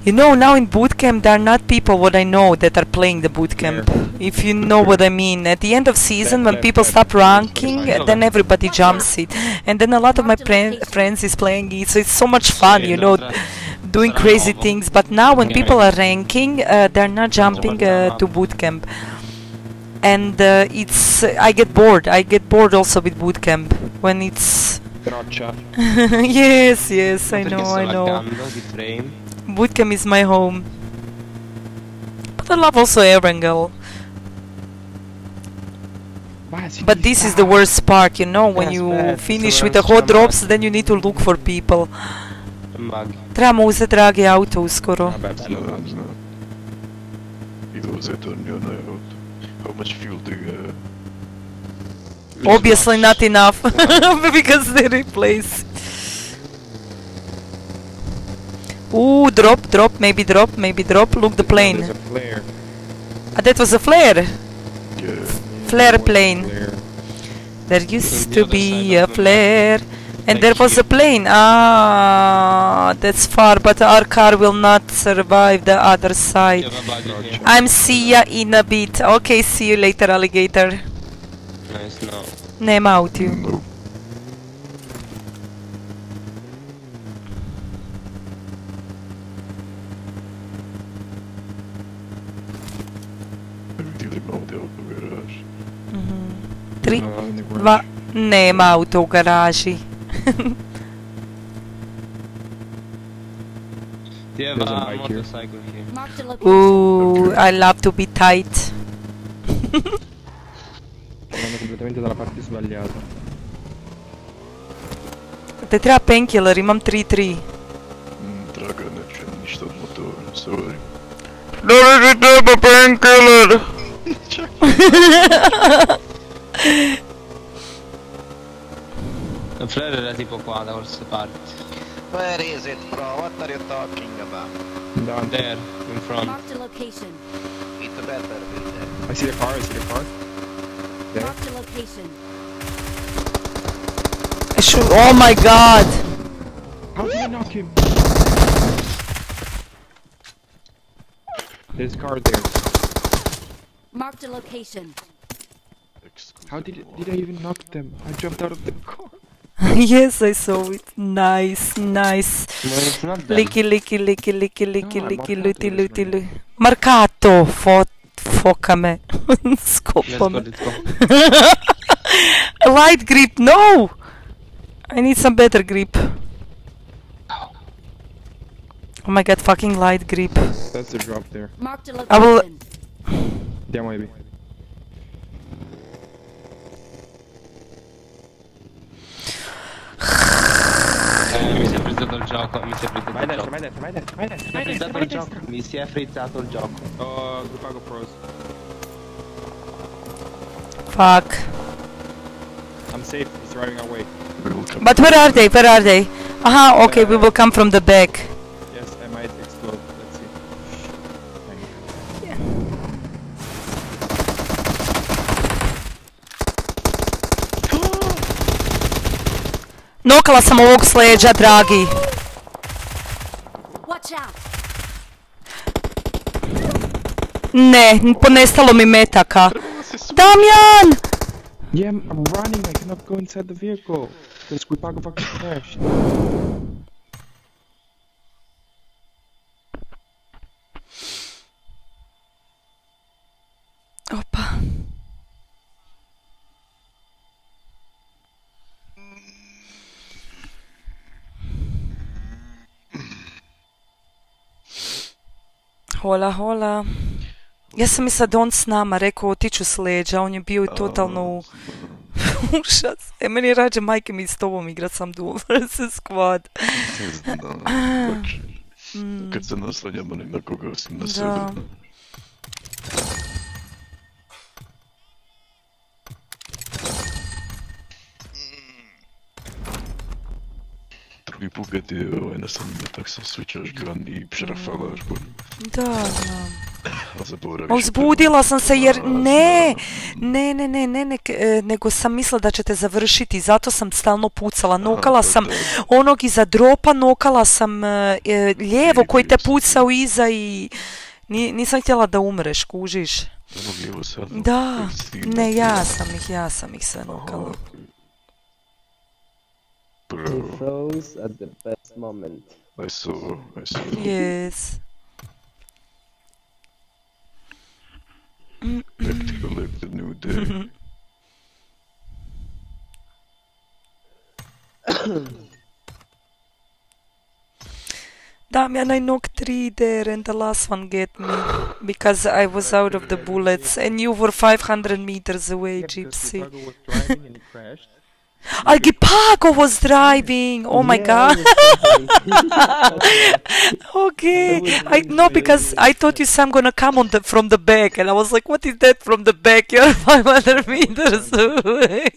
You know, now in bootcamp, there are not people what I know that are playing the bootcamp. If you know what I mean. At the end of season, when people stop ranking, then everybody jumps it, and then a lot of my friends is playing it. So it's so much fun, you know, doing crazy things. But now, when people are ranking, uh, they're not jumping uh, to bootcamp, and uh, it's I get bored. I get bored also with bootcamp when it's Croccia. [laughs] yes, yes, I know, I know. laggando di? Bootcamp is my home. But I love also Erangel. Ma But this is the worst part, you know, when you finish with the hot drops, then you need to look for people. Bug. Trebamo uzeti dragi auto uskoro. Vabbè. Znam, znam. Idu uzeti on onaj auto. How much fuel do you have? Obviously not enough, [laughs] because they replace. Ooh, drop, drop, maybe drop, maybe drop. Look the plane. There's a flare. Ah, that was a flare. Yeah. Flare plane. there? There used the to be a of the map. flare. And Like there was a plane. Ah, that's far, but our car will not survive the other side. have a buggy here. I'm see ya in a bit. Okay, see you later, alligator. Nice, no. Nema autiju. Mhm. Tri, dva, nema auto u garaži. [laughs] Pjeva motorcycle here. Ooh, I love to be tight. [laughs] Vanno completamente dalla parte sbagliata. Te treba painkiller, imam 3-3. Mm, Draga, neće ništa od motora, sorry. Da li ti treba painkiller? [laughs] Il flare era tipo qua da queste parti. Where is it, bro? What are you talking about? Down There, in front. Marked a location. It better be there. I see the car, I see the car. There. Marked a location. I should- oh my god! How did I knock him? There's a car there. Marked a location. How did did I even knock them? I jumped out of the car. [laughs] yes, I saw it. Nice, nice. But it's not them. Licky, licky, licky, licky, licky, No, è licky, marcato luti, questo, luti, no? luti. Marcato! Fo foca me. Let's go, me. let's go. Light grip, no! I need some better grip. Oh my god, fucking light grip. That's the drop there. Marked a I will- location. There maybe. [sighs] [sighs] [sighs] Eh, mi si è frizzato il gioco, mi si è frizzato Vai il destra, gioco. vai destra, vai destra, vai destra, Mi si è vai destra, vai il destra. Mi si è frizzato il gioco. Uh, Grupago Pros. Fuck. I'm safe, he's driving away. We will come. But where are they? Where are they? Aha, okay, we will come from the back. Nokala sam ovog sleđa, dragi. Ne, ponestalo mi metaka. Damjan! Yeah, I'm, I'm running. I cannot go inside the vehicle. Because Grupago fucking crashed. Opa. Hola, hola. Ja sam mislila da on s nama rekao otiću s leđa, on je bio i totalno u [laughs] užas. E, meni je rađe majke mi s tobom igrat sam Duel vs Squad. Baš. Kad se naslanjamo ni na koga osim na sebe. Drugi put kad je ovaj na sam tak sam switchaš gun i pšrafalaš bolje. Da, znam. A Uzbudila sam se jer ne, ne, ne, ne, ne, ne, nego sam mislila da ćete završiti, zato sam stalno pucala. Nokala sam onog iza dropa, nokala sam e, e, lijevo koji te pucao iza i ni- nisam htjela da umreš, kužiš. Ono. Da, ne, ja sam ih, ja sam ih sve nokala. Bro, froze at the best moment. I saw, I saw. Yes. Back to collect the new day. [coughs] Damian, I knocked three there and the last one get me because I was out of the bullets and you were 500 meters away, Gypsy. Grupago was driving and he crashed. Algipago was driving. Oh my god. [laughs] okay. I no because I thought you said I'm gonna come on the from the back and I was like, what is that from the back? [laughs] You're 500 meters away.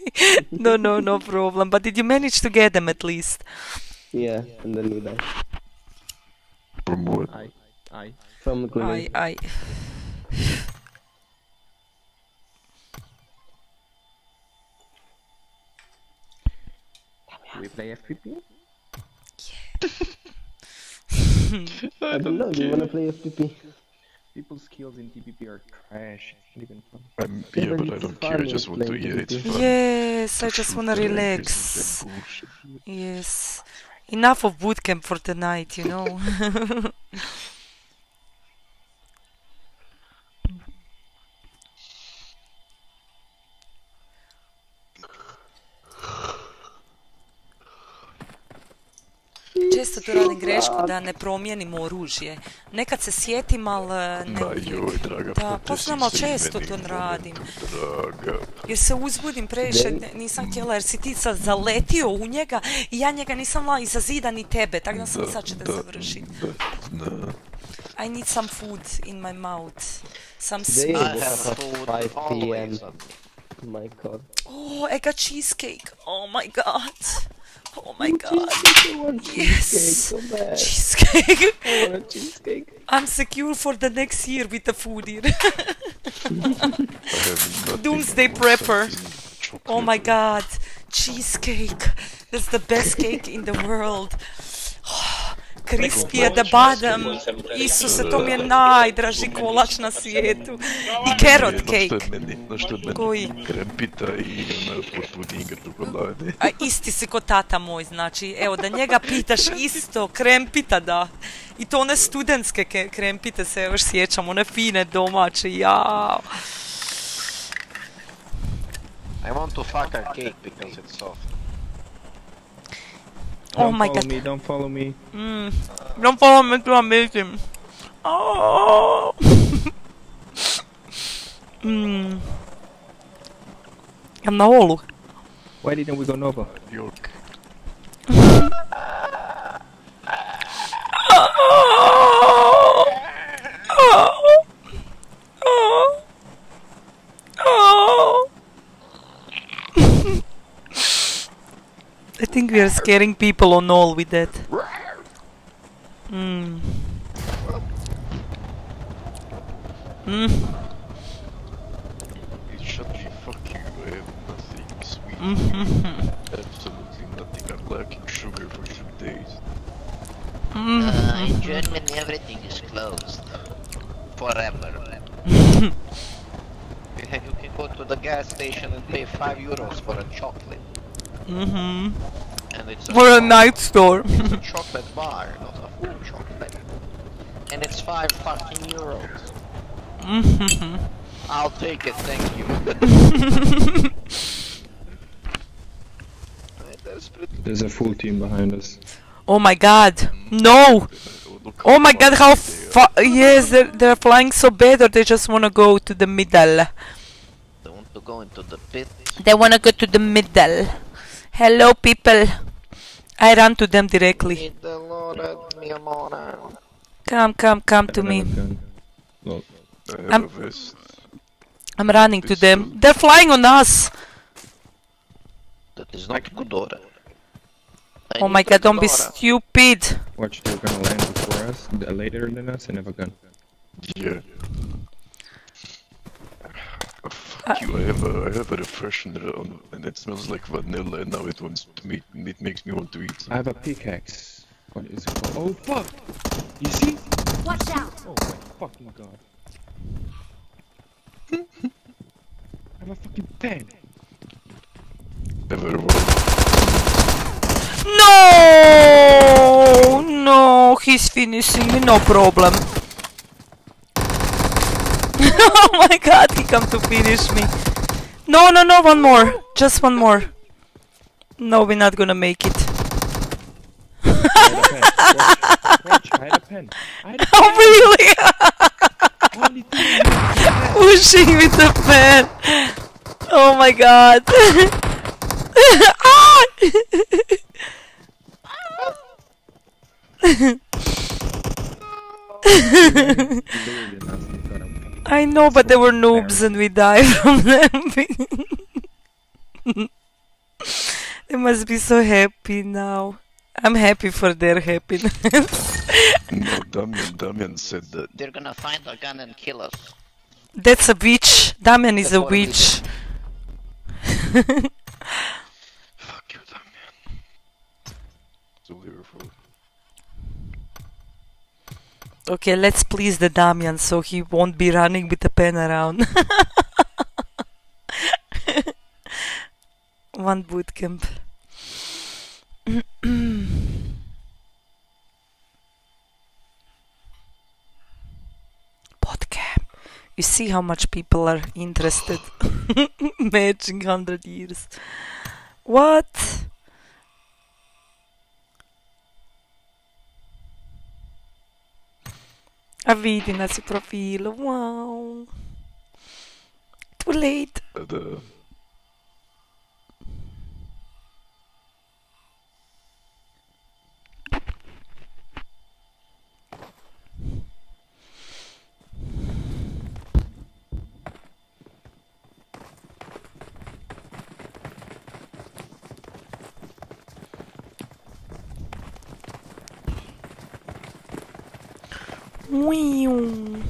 no, no, no problem. But did you manage to get them at least? yeah, and then we died. From what? I aye. From I, grenade. I. we play FPP? Yeah. [laughs] I don't know, do you wanna play FPP? People's skills in TPP are trash. It's not even fun. I'm, Yeah, yeah, but but I don't care. I just with want to. playing Yeah, it's PvP. fun. Yes, I just wanna relax. Yes. Enough of bootcamp for tonight, you know. [laughs] Često tu radim grešku da ne promijenim oružje. Nekad se sjetim, ali ne Ma joj, draga, Da, pa znam, ali često to radim. Draga. Jer se uzbudim previše, ne- nisam htjela jer si ti sad zaletio u njega i ja njega nisam la iza zida ni tebe, tako da sam sad ćete da, završit. Da, da. I need some food in my mouth. Some sweet. Food 5 always. p.m. My god. Oh, I got cheesecake. Oh my god. Oh my god. [laughs] I want Yes. cheesecake so. Cheesecake. I want a cheesecake. I'm secure for the next year with the food here. I have nothing Doomsday prepper. Oh my god. Cheesecake. That's the best cake in the world. [sighs] [laughs] Crispy at the bottom. Isuse, to mi je najdraži kolač na svijetu. I carrot Jedno što je cake. meni, no što je meni Koji? krempita i ona pudinga čokolade. A isti si ko tata moj, znači, evo da njega pitaš isto, krempita da. I to one studentske ke- krempite se još sjećam, one fine domaće, jao. I want to fuck her cake because it's soft. Oh Don't my follow god. me, don't follow me. Mm. Don't follow me to a meeting. Oh. [laughs] mm. I'm na olu. Why didn't we go Nova? York. [laughs] I think we are scaring people on all with that. Mm. Mm. Shut the fuck fucking I nothing sweet. Mhm. Absolutely nothing. I'm lacking sugar for two days. Uh, in Germany everything is closed. Forever. [laughs] you can go to the gas station and pay 5 euros for a chocolate. Mhm. And it's a For a night store. It's a [laughs] chocolate bar, not a full chocolate. And it's 5 fucking euros. Mhm. I'll take it, thank you. [laughs] There's a full team behind us. Oh my god. No! Oh my god, how fast they are. fa- Yes, they're, they're flying so bad or they just wanna go to the middle. They want to go into the pit. They wanna go to the middle. Hello, people. I run to them directly. The Lord me, Come, come, come I to me. have a gun. Well, I have I'm- I'm running to them. They're flying on us. That is not good order. I Oh my god, don't be stupid. watch, they're gonna land before us, later than us, and have a gun. Yeah. You, I have a I have a refreshener and it smells like vanilla and now it wants to make it makes me want to eat I have a pickaxe. What is it called? Oh fuck! You see? Watch out! Oh fuck my fucking god. [laughs] I have a fucking pen. Never No! No, he's finishing me, no problem. [laughs] oh my god, he come to finish me. No, no, no, one more. Just one more. No, we're not gonna make it. I had a pen. I had a Oh, really? [laughs] Pushing with the pen. Oh my god. [laughs] Ah! Literally nothing got him. I know, but they were noobs and we died [laughs] from them. they must be so happy now. I'm happy for their happiness. No, Damian, Damian said that. They're gonna find a gun and kill us. That's a witch. Damian is That's a witch. [laughs] Okay, let's please the Damian so he won't be running with the pen around. [laughs] One boot camp. [clears throat] Podcast. You see how much people are interested. [laughs] Matching 100 years. What? A vidi na si profilo. Wow. Too late. Uh, the Meow.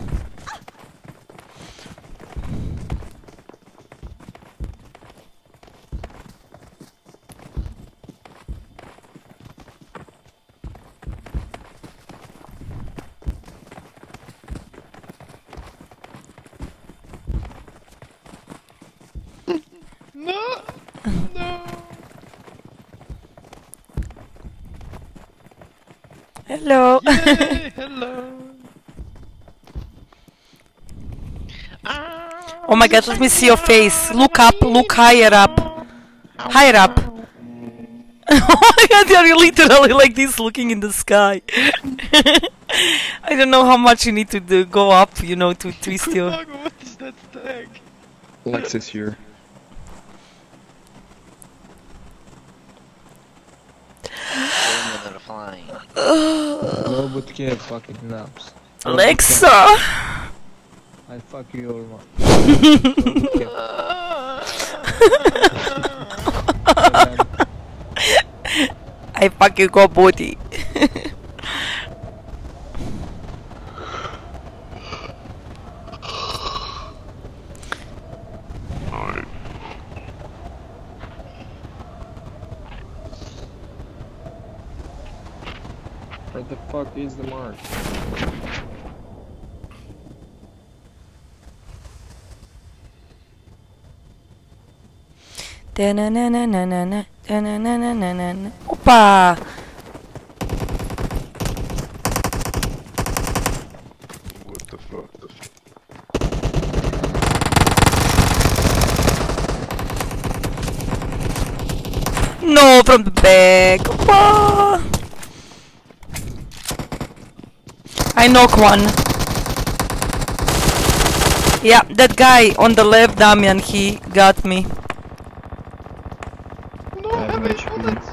No! No! Hello. Yay! Hello! Let me see your face. Look up, look higher up. Higher up. oh my god, you're literally like this looking in the sky. [laughs] I don't know how much you need to do, go up, you know, to twist your. Dog, [laughs] what is that tag? Lexus here. Women [sighs] are flying. No boot fucking naps. Alexa! I fuck you all I fucking go booty. alright. Where the fuck is the mark? Da-na-na-na-na-na-na, da-na-na-na-na-na. Opa! What the fuck? No, from the back. Opa! I knock one. Yeah, that guy on the left, Damian, he got me. No, I have have an eight HP. bullets!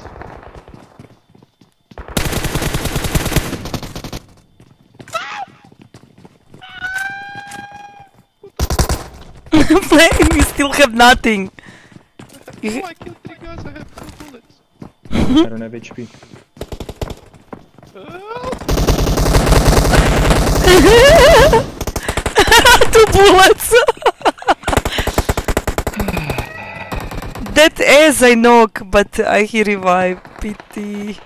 you still have nothing. Oh, I killed three guys, I have two bullets. I don't have HP. [laughs] Two bullets. that as I knock, but I he revive. Pity.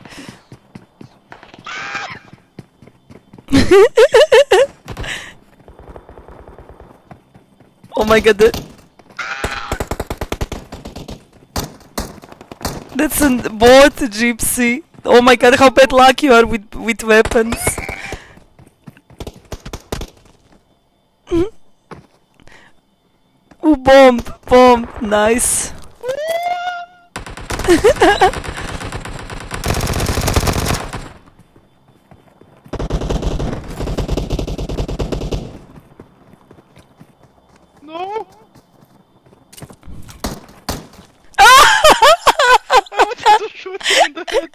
[laughs] oh my god. That's a bot, Gypsy. Oh my god, how bad luck you are with, with weapons. Ooh, bomb, bomb, nice. [laughs]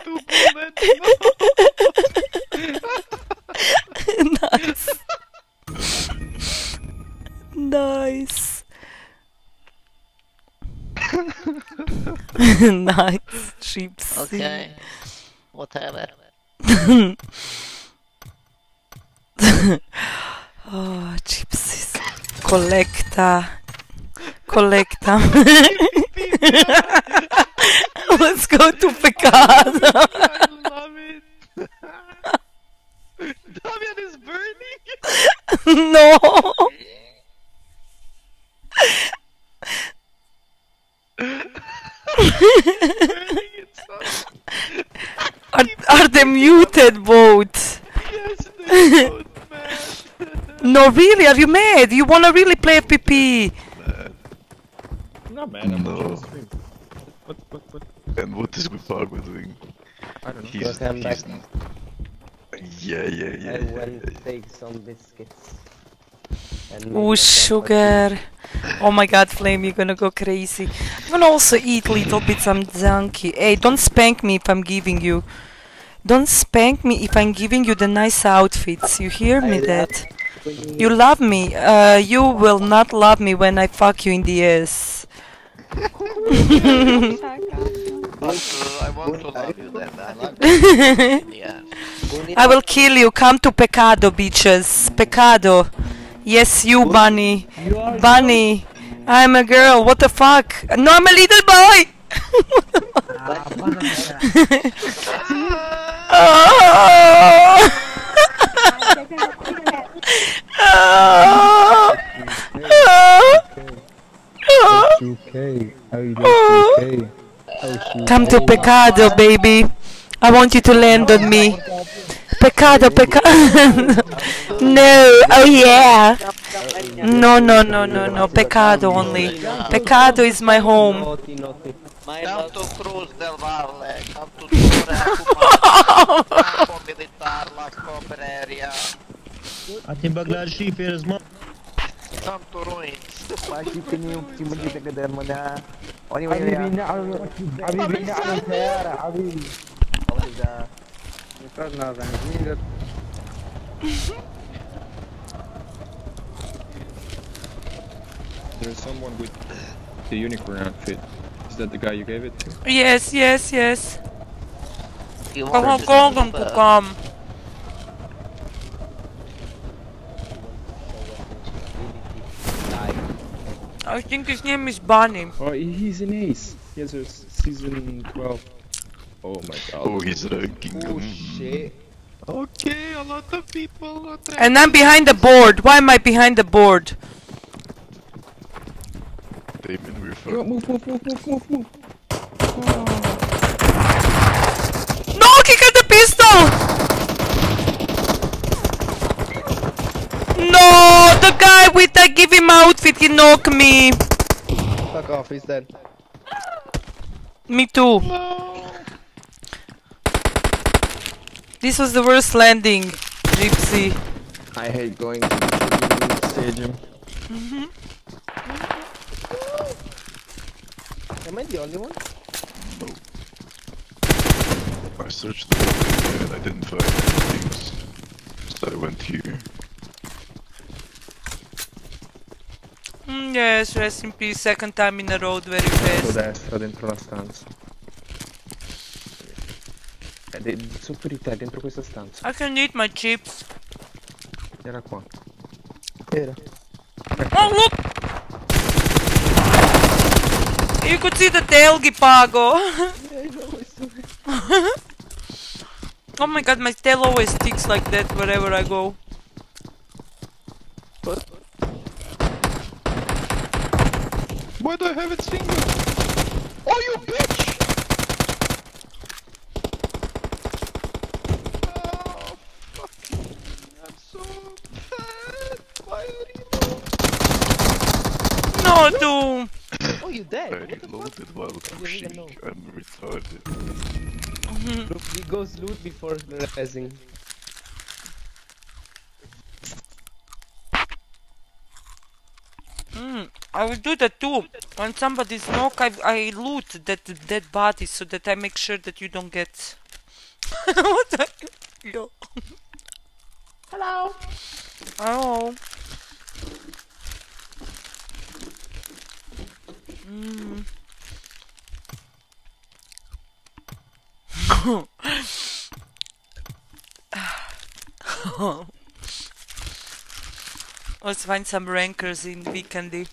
two bullets! [laughs] nice. nice. [laughs] nice, Gypsy. Okay. Whatever. [laughs] oh, gypsies. Collecta. Collecta. God! [laughs] I love it! [laughs] Damian is burning! [laughs] no! are, are they muted both? Yes, they both, no, really? Are you mad? You wanna really play FPP? Mad. Not mad, I'm just... What, what, what? And what is Guipago doing? I don't know. He's, Welcome he's back. Yeah, yeah, yeah. I yeah, went yeah. take some biscuits. Oh, sugar. Oh my god, Flame, you're gonna go crazy. I'm gonna also eat little bit some junky. Hey, don't spank me if I'm giving you. Don't spank me if I'm giving you the nice outfits. You hear me, I Dad? tea. You love me. Uh, you will not love me when I fuck you in the ass. [laughs] [laughs] [laughs] I will kill you. Come to Pecado, bitches. Pecado. Yes, you, bunny. Bunny. I'm a girl. What the fuck? No, I'm a little boy. oh. 2K. How you doing? 2K. Come to Pecado, baby. I want you to land on me. Pecado, pecado. [laughs] no, oh yeah. No, no, no, no, no. Pecado only. Pecado is my home. Naughty, naughty. Come to Cruz del Valle. Come to Torre Campo Militar La Cobreria. Ating baglar shifir zma. Come to Ruins. Masukin yung simul kita ke dalam mana. Oni oni حبيبي ya. نعم حبيبي نعم سيارة حبيبي Oni dah. فكرنا بنزين There's someone with the unicorn outfit. Is that the guy you gave it to? Yes, yes, yes. He Come I think his name is Bunny. Oh, he's an ace. He has a season 12. Oh my god. Oh, he's ranking. Oh shit. Okay, a lot of people are trying. And I'm behind the board. Why am I behind the board? Damien, we're Go, fucked. move, move, move, move, move, move. No, he got the pistol! No, the guy with the give him outfit, he knocked me. Fuck off, he's dead. Me too. This was the worst landing, Gypsy. I hate going to the stadium. Mm-hmm. Am I the only one? I searched the building and I didn't find anything. So I went here. Mm, yes, rest in peace. Second time in a row, very Sto fast. destra, dentro la stanza. È de- sotto di te, dentro questa stanza. I can eat my chips. Era qua. Era. Oh, look! You could see the tail, Gipago. [laughs] oh my god, my tail always sticks like that wherever I go. Why do I have its single? Oh, you bitch! Oh, fuck. I'm so bad. Why are you No, Doom! Oh, you I dead? What the fuck? reloaded while didn't pushing. even know. I'm retarded. Look, he goes loot before realizing. Mm, I will do that too. When somebody's knock, I, I loot that dead body so that I make sure that you don't get. [laughs] what. [laughs] Hello. Oh. Mm. [laughs] Let's find some rankers in Vikendi.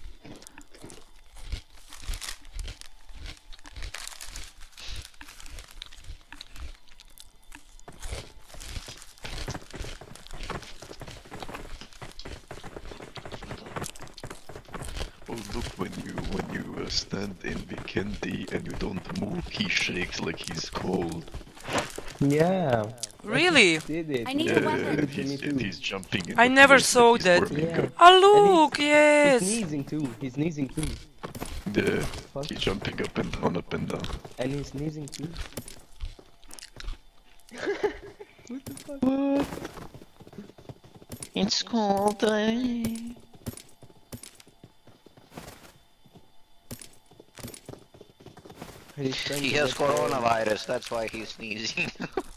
Oh, look, when you when you uh, stand in Vikendi and you don't move, he shakes like he's cold. Yeah. Really? I need Yeah, a weapon. he's, he's jumping. I never saw that. warming Yeah. Oh look, He's yes. He's sneezing too. He's sneezing too. Yeah, Fuck. he's jumping up and down, up and down. And he's sneezing too. [laughs] what It's cold. eh? He's trying He has coronavirus, that's why he's sneezing. [laughs]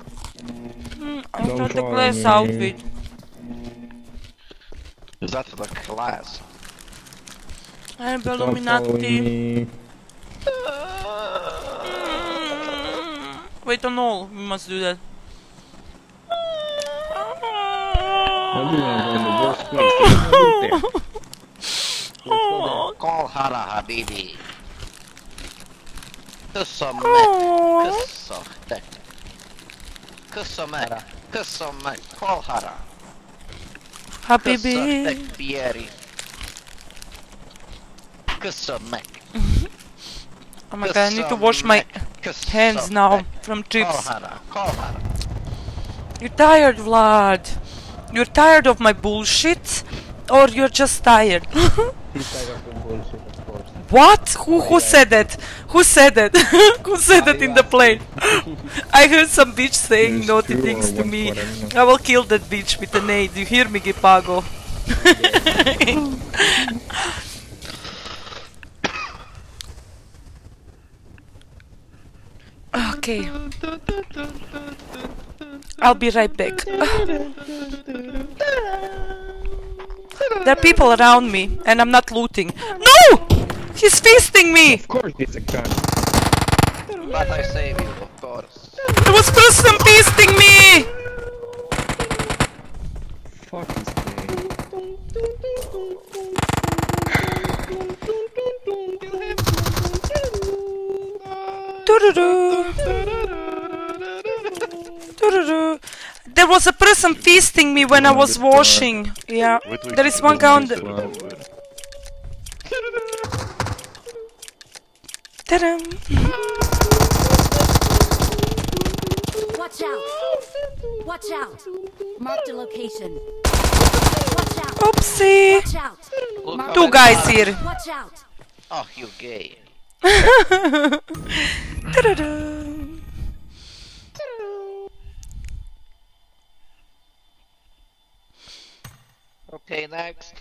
Mm, I got the glass outfit. Is that the class? I'm Stop following Illuminati. me. Mm. Wait on all, we must do that. How do you want to go in the worst [laughs] place? There's no loot there. Oh, Call Hara Habibi. Kussamek. oh. Kussamek. Kussamek. Kussamek. Call Hara. Habibi. Kussamek Pieri. Kussamek. [laughs] Oh my god, I need to wash my hands now from Call trips. Hara. Call Hara. You're tired, Vlad. You're tired of my bullshit? Or you're just tired? [laughs] He's tired of the bullshit, of course. what? Who who said that? Who said that? [laughs] who said that in the plane? [laughs] I heard some bitch saying naughty things to me. I. I will kill that bitch with an aid. You hear me, Gipago? [laughs] okay. I'll be right back. There are people around me, and I'm not looting. No! He's feasting me! Of course he's a cunt. But I save you, of course. There was person feasting me! Fuck this game. There was a person feasting me when I was washing. Yeah, Wait, wait, there is one guy on the. wait, wait. Ta-dam. Watch out! Watch out! Marked a location. Watch out! Oopsie! Watch out! Look Marked how Two guys here. Watch out! Oh, you gay. [laughs] Okay, next.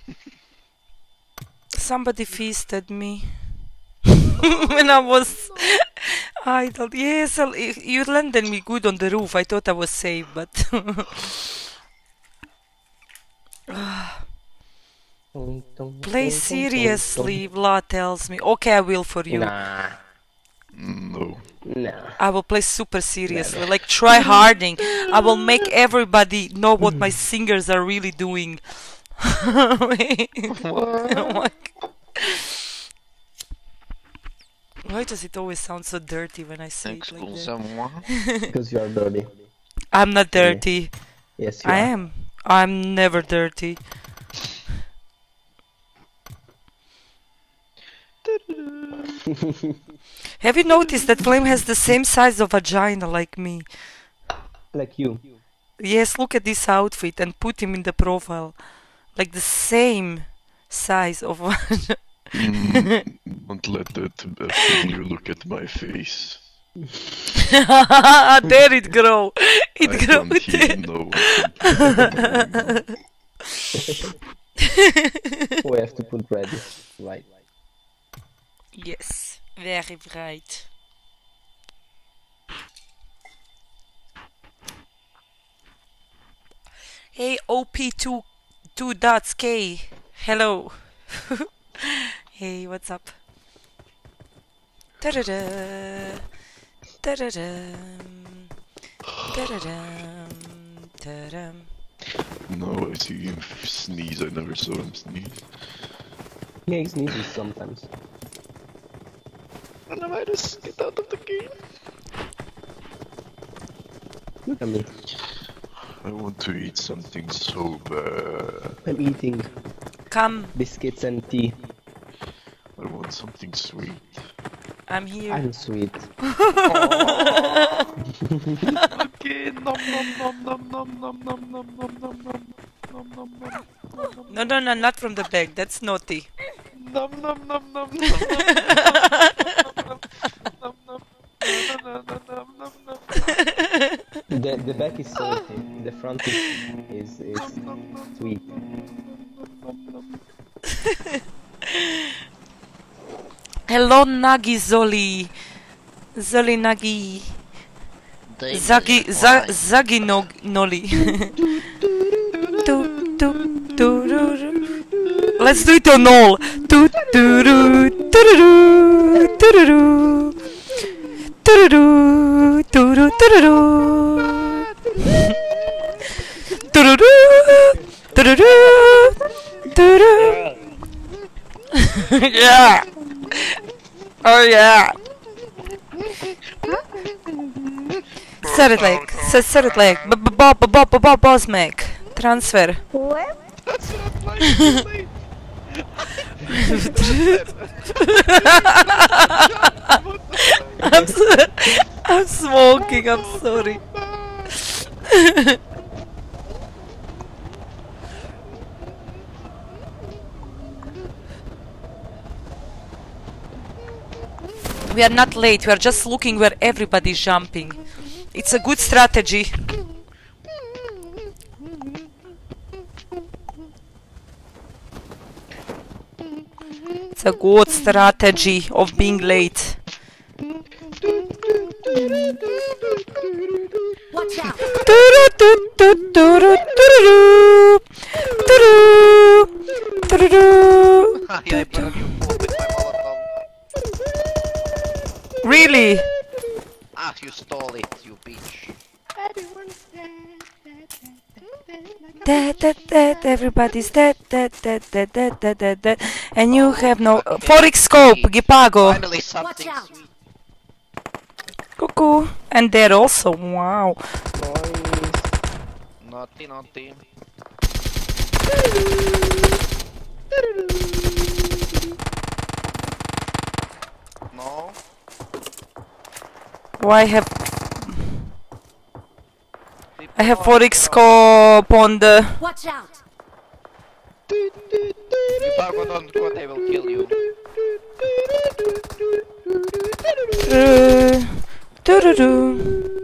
Somebody feasted me [laughs] when I was [laughs] idle. Yes, I'll- you landed me good on the roof. I thought I was safe, but [laughs] play seriously. Vlad tells me. Okay, I will for you. Nah. No. Nah. I will play super seriously, like try harding. I will make everybody know what my singers are really doing. [laughs] Wait. My [laughs] Why does it always sound so dirty when I say it like that? [laughs] Because you are dirty. I'm not dirty. Yes, you I are. am. I'm never dirty. Have you noticed that Flame has the same size of vagina like me? like you. Yes, look at this outfit and put him in the profile. Like the same size of one. Mm, [laughs] don't let that figure look at my face. [laughs] there it grow. [laughs] It I grow don't there. even know. we have to put red. Right. Yes, very bright. Hey, OP2 two dots K. Hello. [laughs] hey, what's up? Da-da-da. Da-da-dum. Da-da-dum. Da-dum. No, I see him sneeze. I never saw him sneeze. Yeah, he sneezes sometimes. Coronavirus, get out of the game. Look at me. I want to eat something so bad. I'm eating Come. biscuits and tea. I want something sweet. I'm here. I'm sweet. okay, nom nom nom nom nom nom nom nom nom nom nom nom nom nom nom. No, no, no, not from the back. That's naughty. Nom nom nom nom nom nom nom nom nom nom nom nom nom nom nom nom nom The the back is salty. The front is is, is sweet. [laughs] Hello, Nagi Zoli. Zoli Nagi. Zagi, za, Zagi no, Noli. [laughs] Let's do it on all. Tu, tu, ru, tu, ru, ru, tu, ru, ru. Tu, ru, ru, tu, ru, tu, ru, ru. Tu, ru, ru, tu, ru, ru, tu, ru. yeah. Oh yeah. Set it like, set, set it like, b b b b b b boss mac. Transfer. [laughs] I'm, so, I'm smoking, I'm sorry. [laughs] we are not late, we are just looking where everybody is jumping. It's a good strategy. It's a good strategy of being late. Watch out! Really? Ah, you stole it, you bitch. Dead, dead, dead, everybody's dead, dead, dead, dead, dead, dead, dead, dead. And you have no... 4x scope, Gipago. Finally Watch something sweet. Cuckoo. And there also, wow. Naughty, naughty. No? Why have... I have 4x scope on the... Watch out! Gipago, don't go, they uh,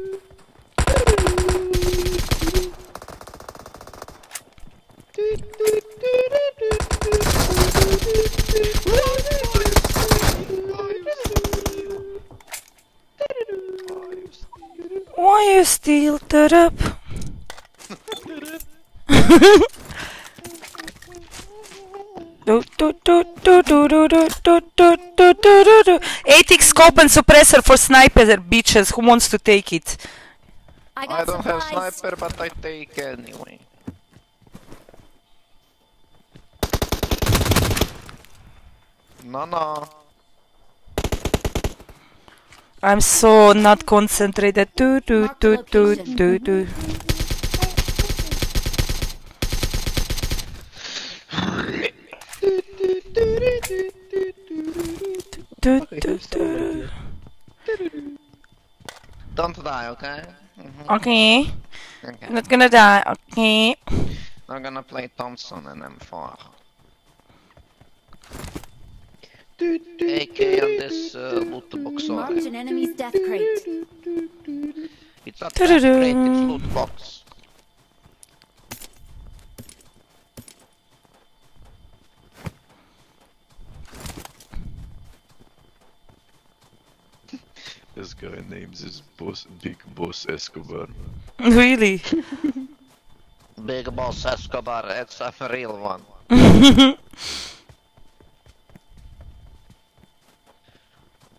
do, do. 8x scope and suppressor for sniper bitches. Who wants to take it? I I don't have supplies. sniper, but I take anyway. No, no. I'm so not concentrated. Do, do, Mark the do, do, location. do, do. Do, do, do. Don't die, okay? Mhm. Okay, Okay. not gonna die. Okay. I'm gonna play Thompson and M4. AK on this uh, loot box Marked already. an enemy's death crate. It's not that great, it's loot box. [laughs] This guy names his boss Big Boss Escobar. Really? Big Boss Escobar, it's a real one. [laughs]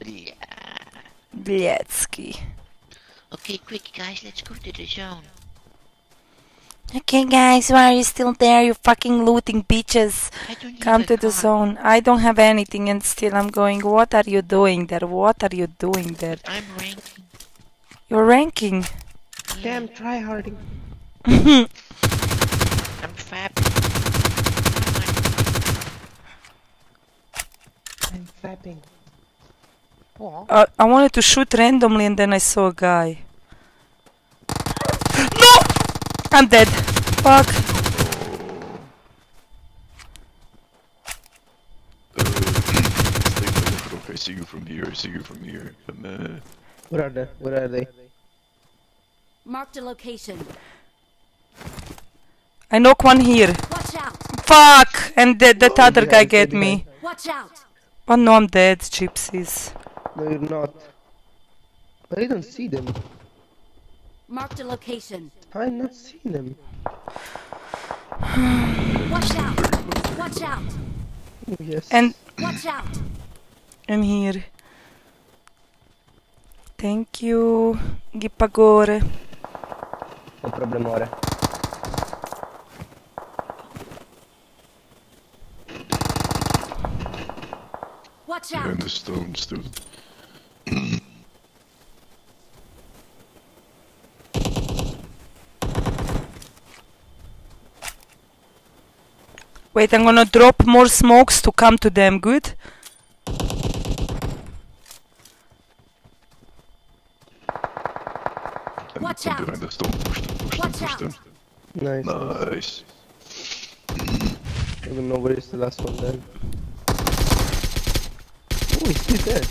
Yeah. Bliecki. Okay, quick guys, let's go to the zone. Okay, guys, why are you still there? You fucking looting bitches. Come to a the car. zone. I don't have anything and still I'm going. What are you doing there? What are you doing there? I'm ranking. You're ranking. Damn, try harding. [laughs] I'm fab. I'm fapping. Uh, I wanted to shoot randomly and then I saw a guy. No! I'm dead. Fuck. Uh, [clears throat] stay by the rock. I see you from here. I see you from here. Come uh, Where are they? Where are they? Marked a location. I knock one here. Watch out! Fuck! And that, that other guy get me. Watch out! Oh no, I'm dead, gypsies. No, you're not. I don't see them. Marked a location. I'm not seeing them. Watch out! Watch out! Oh, yes. And Watch out! [clears throat] I'm here. Thank you, Gipagore. No problemore. Watch out! behind the stones, dude. Wait, I'm gonna drop more smokes to come to them, good? And Watch from out. behind the stone. Push them, push them, Watch push out. them. Nice. Nice. I don't know where is the last one then. Oh, he's still there.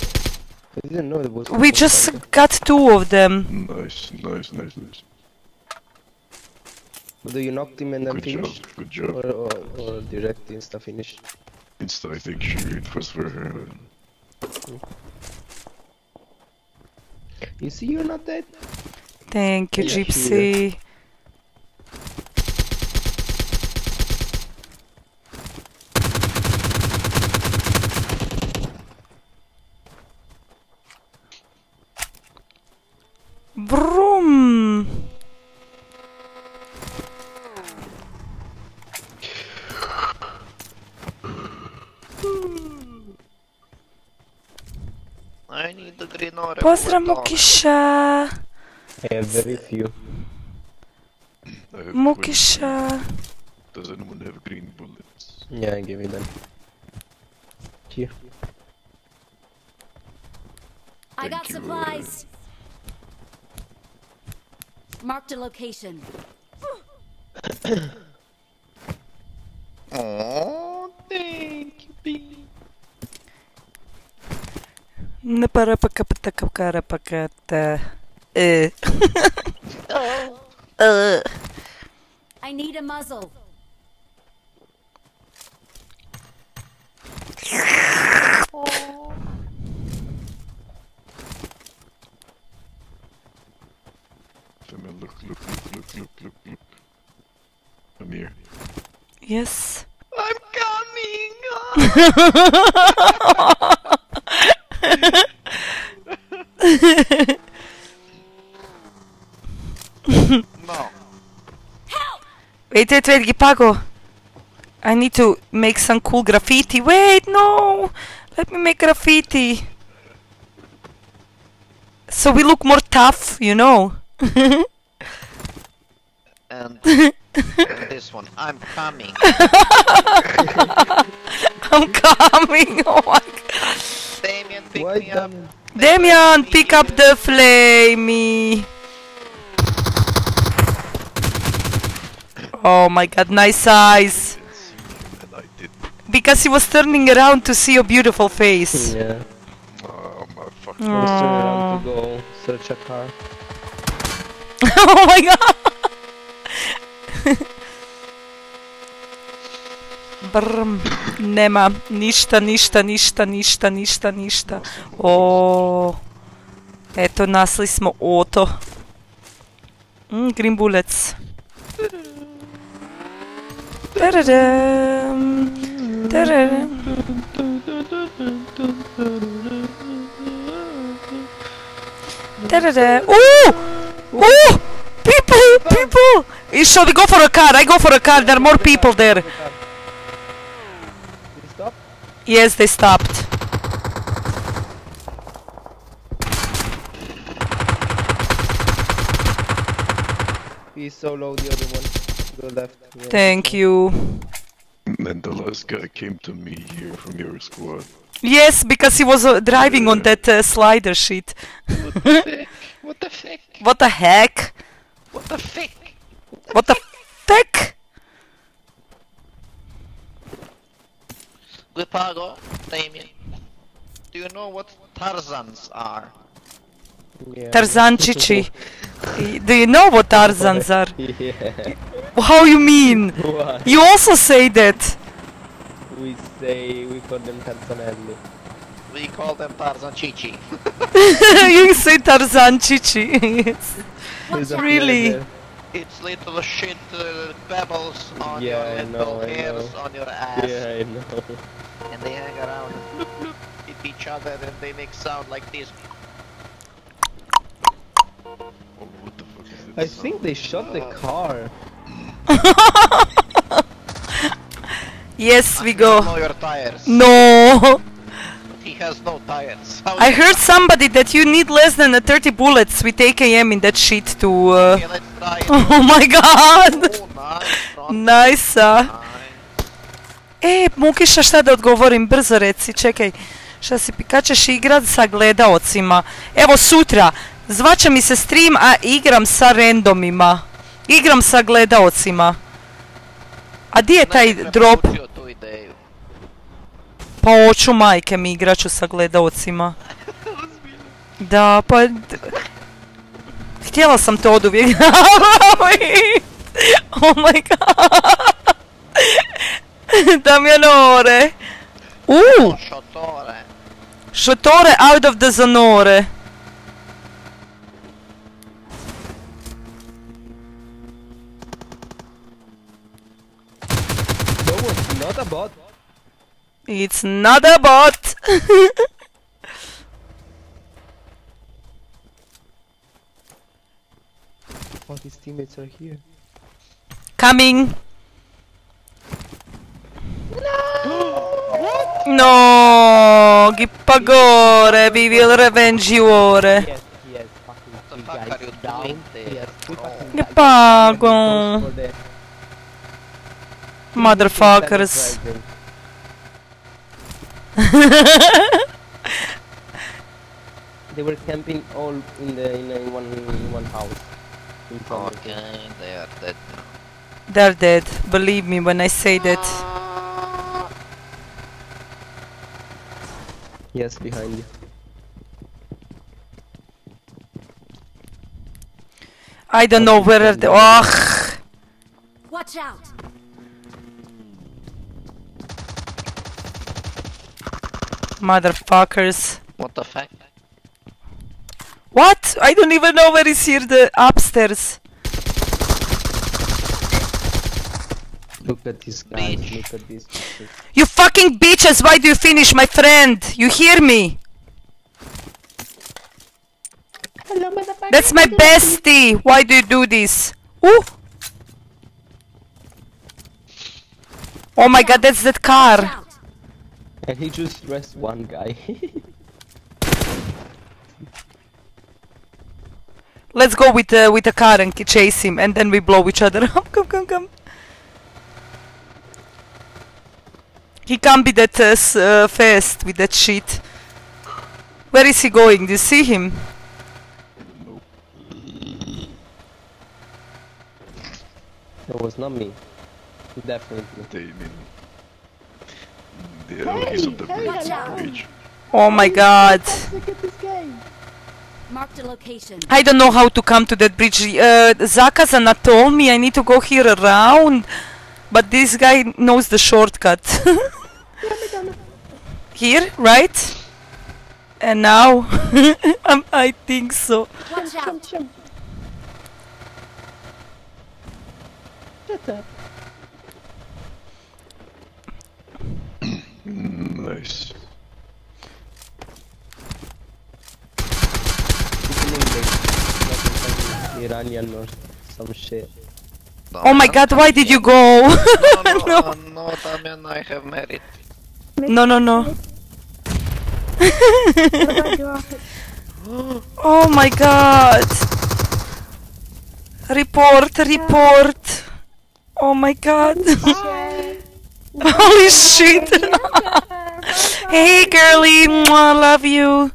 I didn't know there was. We just got two of them. Nice, nice, nice, nice. Do you knocked him and then Good job, finish? good job. Or, or, or direct insta finish? Insta, I think she it was for her. You see, you're not dead. Thank you, Yeah, Gypsy. Pozdrav Mukiša. I have very few. I have Mukiša. Does anyone have green bullets? Yeah, give me them. Here. I got you, supplies! Marked a location. [coughs] [coughs] Oh, thank you, B. Naparapakapatakaparapakata. Eh. Uh. I need a muzzle. Female, look, look, look, look, look, look, look. Come here. Yes. I'm coming! [laughs] [laughs] no. [laughs] Wait, wait, wait, Gipago. I need to make some cool graffiti. Wait, no! Let me make graffiti. So we look more tough, you know. And, and this one. I'm coming. [laughs] I'm coming. Oh my god. Damien, pick Why me up. Damien? Damian, pick up the flamey. Oh my god, nice eyes. And I did. Because he was turning around to see your beautiful face. Yeah. Oh, my fuck. I was turning around to go search a car. [laughs] oh my god. [laughs] Brm, nema ništa, ništa, ništa, ništa, ništa, ništa. O, eto, nasli smo oto. Mm, green bullets. Tadadam, tadadam. Tadada. Ooh! Ooh! People! People! Shall we go for a car? I go for a car. There are more people there. Did he stop? Yes, they stopped. He's so low, the other one. Go left. Yeah. Thank you. And then the last guy came to me here from your squad. Yes, because he was uh, driving on that uh, slider sheet. What the [laughs] fuck? What the heck? What the fuck? What the feck? Guipago, Damien. Do you know what Tarzans are? Yeah. Tarzan [laughs] Chichi. Do you know what Tarzans are? [laughs] yeah. How you mean? What? You also say that. We say we call them Tarzanelli. We call them Tarzan Chichi. [laughs] you say Tarzan Chichi. yes. There's a Really? Few It's little shit uh, pebbles on Yeah, your know, little I hairs on your there. ass. Yeah, I know. And they hang around and bloop bloop hit each other and they make sound like this. Oh, what the fuck is that I sound? think they shot the car. [laughs] Yes, we Know go. your tires. No. He has no tires. How [laughs] I heard somebody that you need less than uh, 30 bullets with AKM in that shit to. Uh... Okay, Oh my god! Oh, nice. front Nice. E, Mukiša, šta da odgovorim? Brzo reci, čekaj. Šta si, kad ćeš igrat sa gledaocima? Evo sutra, zvaće mi se stream, a igram sa randomima. Igram sa gledaocima. A di je taj drop? Pa oću majke mi igraću sa gledaocima. [laughs] Da, pa... Htjela sam to od uvijek. [laughs] oh my god. [laughs] Damjanore. Uh, Šotore. šotore out of the zanore. No, it's not a bot. It's not a bot. [laughs] All his teammates are here. Coming. [gasps] No, Gippagore, we will revenge you ore. Yes, yes, fucking the three fuck guys are you down. Yes, three fucking Che guys pago. down. For the- Motherfuckers. [laughs] They were camping all in the in, in one in one house. Okay, they are dead now. They're dead. Believe me when I say that. Yes, behind you. I don't know where are they. Ugh. Watch out! Motherfuckers. What the fuck? What? I don't even know where is here the upstairs. Look at these guys. Bitch. Look at these. You fucking bitches, why do you finish my friend? You hear me? Hello, That's my bestie. Why do you do this? Ooh. Oh my god, that's that car. And he just dressed one guy. [laughs] Let's go with uh, with the car and chase him, and then we blow each other [laughs] up. Come, come, come. He can't be that uh, uh, fast with that shit. Where is he going? Do you see him? That was not me. Definitely. They mean. The he's on the Watch out! bridge. Oh my god. Marked a location. I don't know how to come to that bridge. Uh, Zakazana told me I need to go here around, but this guy knows the shortcut. [laughs] here, right? And now, [laughs] I think so. Watch out! Mm, nice. Iranian or some shit. Oh my god, why did you go? [laughs] [laughs] No, no, no, no, Damian, I have merit. no, no, no. [laughs] oh my god. Report, report. Oh my god. Holy shit. Hey, girly, I love you.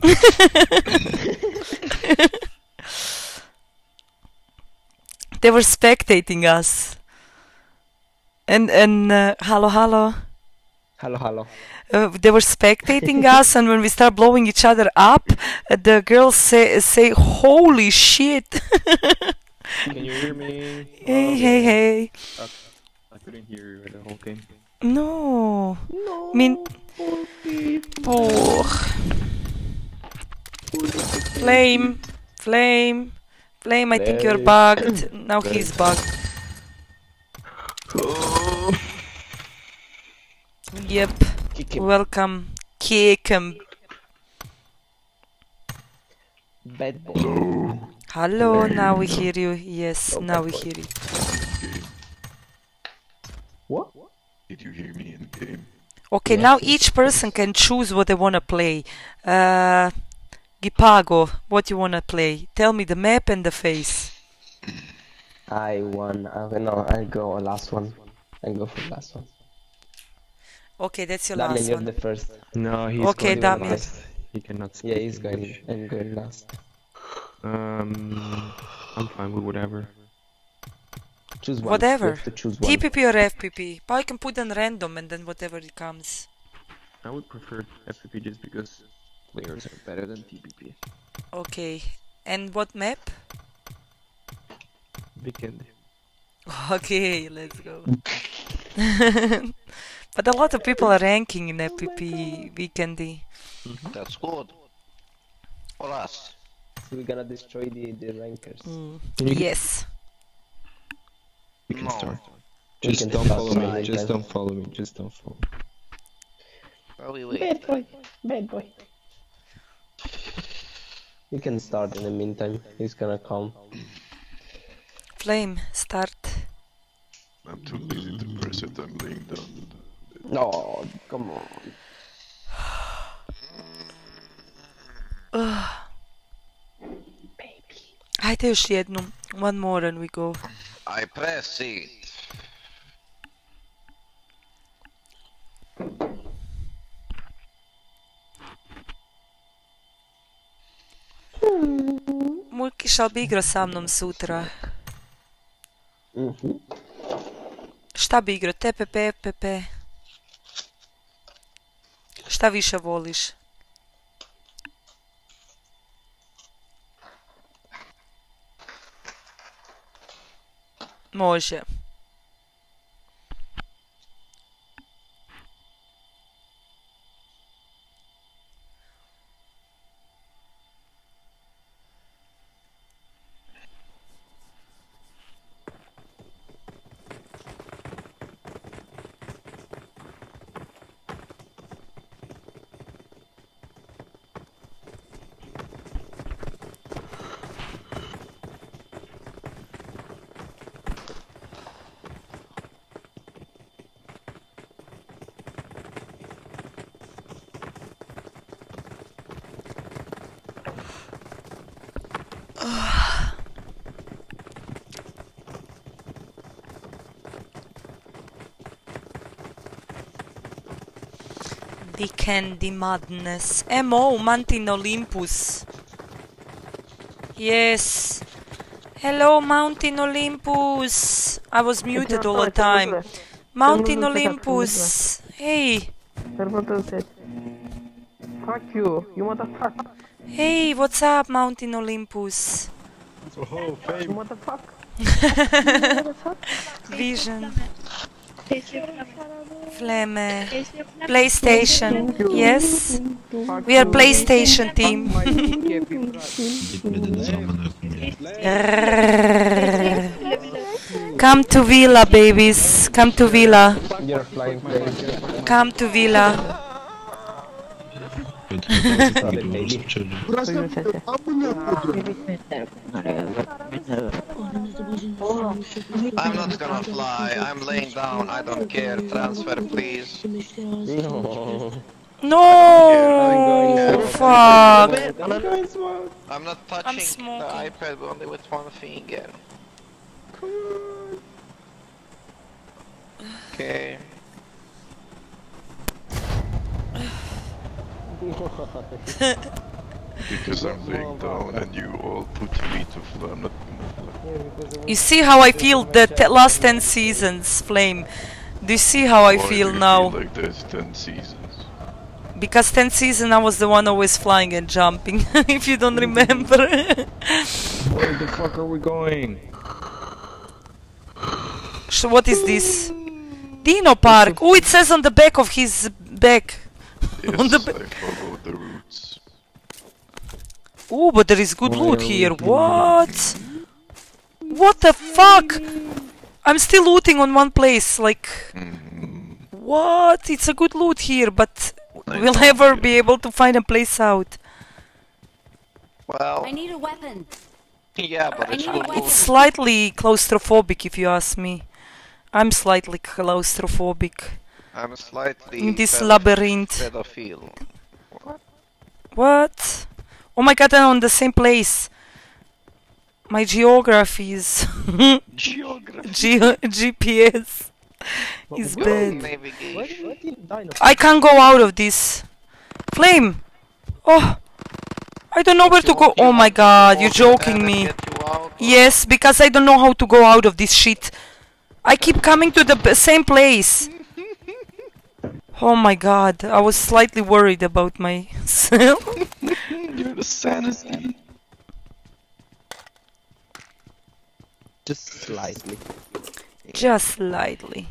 Thank [laughs] you. they were spectating us. And and uh, hello, hello. Hello, hello. Uh, they were spectating [laughs] us, and when we start blowing each other up, uh, the girls say say, "Holy shit!" [laughs] Can you hear me? hey, hey, hey. Okay. I couldn't hear you the whole game. No. No. Min. Poor. Flame. Flame. Flame, I think you're bugged. Now he's bugged. Yep. Kick him. Welcome. Kick him. Bad boy. Hello. Hello, now we hear you. Yes, now we hear you. What? Did you hear me in game? Okay, Yeah. now each person can choose what they want to play. Uh, Gipago, what you want to play? Tell me the map and the face. I won. I no, I go last one. I go for last one. Okay, that's your Damian, last you're one. the first. No, he's Okay, going Damian. last. He cannot speak Yeah, he's going. English. I'm going last. Um, I'm fine with whatever. Choose one. Whatever. to choose one. TPP or FPP? But I can put on random and then whatever it comes. I would prefer FPP just because players are better than TPP. Okay. And what map? Weekend. [laughs] Okay, let's go. [laughs] but a lot of people are ranking in FPP Vikendi. That's good. For us. So we're gonna destroy the, the rankers. Mm. Can you get- Yes. We can No. start. Just can don't follow me. Just don't follow me. Just don't follow. me. Well, we wait. Bad boy. Bad boy. You can start in the meantime. He's gonna come. Flame, start. I'm too lazy to press it. I'm laying down. No, come on. [sighs] Ugh. Ajde još jednu. One more and we go. I press it. Šal bi igrao sa mnom sutra? Mhm. Šta bi igrao? TPP, FPP? Šta više voliš? Može. Candy Madness. MO, Mountain Olympus. Yes. Hello, Mountain Olympus. I was muted all the time. Mountain Olympus. Hey. Fuck you, you motherfucker. Hey, what's up, Mountain Olympus? Oh, You motherfucker. [laughs] Vision. Flame. Eh, PlayStation. Yes. We are PlayStation team. Come to Villa, babies. Come to Villa. Come to flying plane. Come to Villa. I'm not gonna fly. I'm laying down. I don't care. Transfer, please. No. No! Fuck! I'm not touching the iPad only with one finger. Okay. [laughs] Because I'm laying down and you all put me to fly. I'm not gonna fly. You see how I feel the te- last 10 seasons, Flame? Do you see how I Why feel do you now? like there's 10 seasons. Because 10 season I was the one always flying and jumping, [laughs] if you don't remember. Where the fuck are we going? so what is this? Dino Park! Oh, it says on the back of his back. On the I follow the roots. Oh, but there is good loot here. What? What the fuck? I'm still looting on one place. Like, mm-hmm. what? It's a good loot here, but we'll never be able to find a place out. Well, I need a weapon. yeah, but it's good It's slightly claustrophobic, if you ask me. I'm slightly claustrophobic. I'm slightly In this labyrinth. pedophile. What? Oh my god, I'm on the same place. My geography is. [laughs] Geography. G- GPS is bad. What, what? I can't go out of this. Flame! Oh! I don't know where to go. Oh my god, you're joking me. Yes, because I don't know how to go out of this shit. I keep coming to the b- same place. Oh my god, I was slightly worried about myself. [laughs] You're the sanity. Just slightly. Just slightly.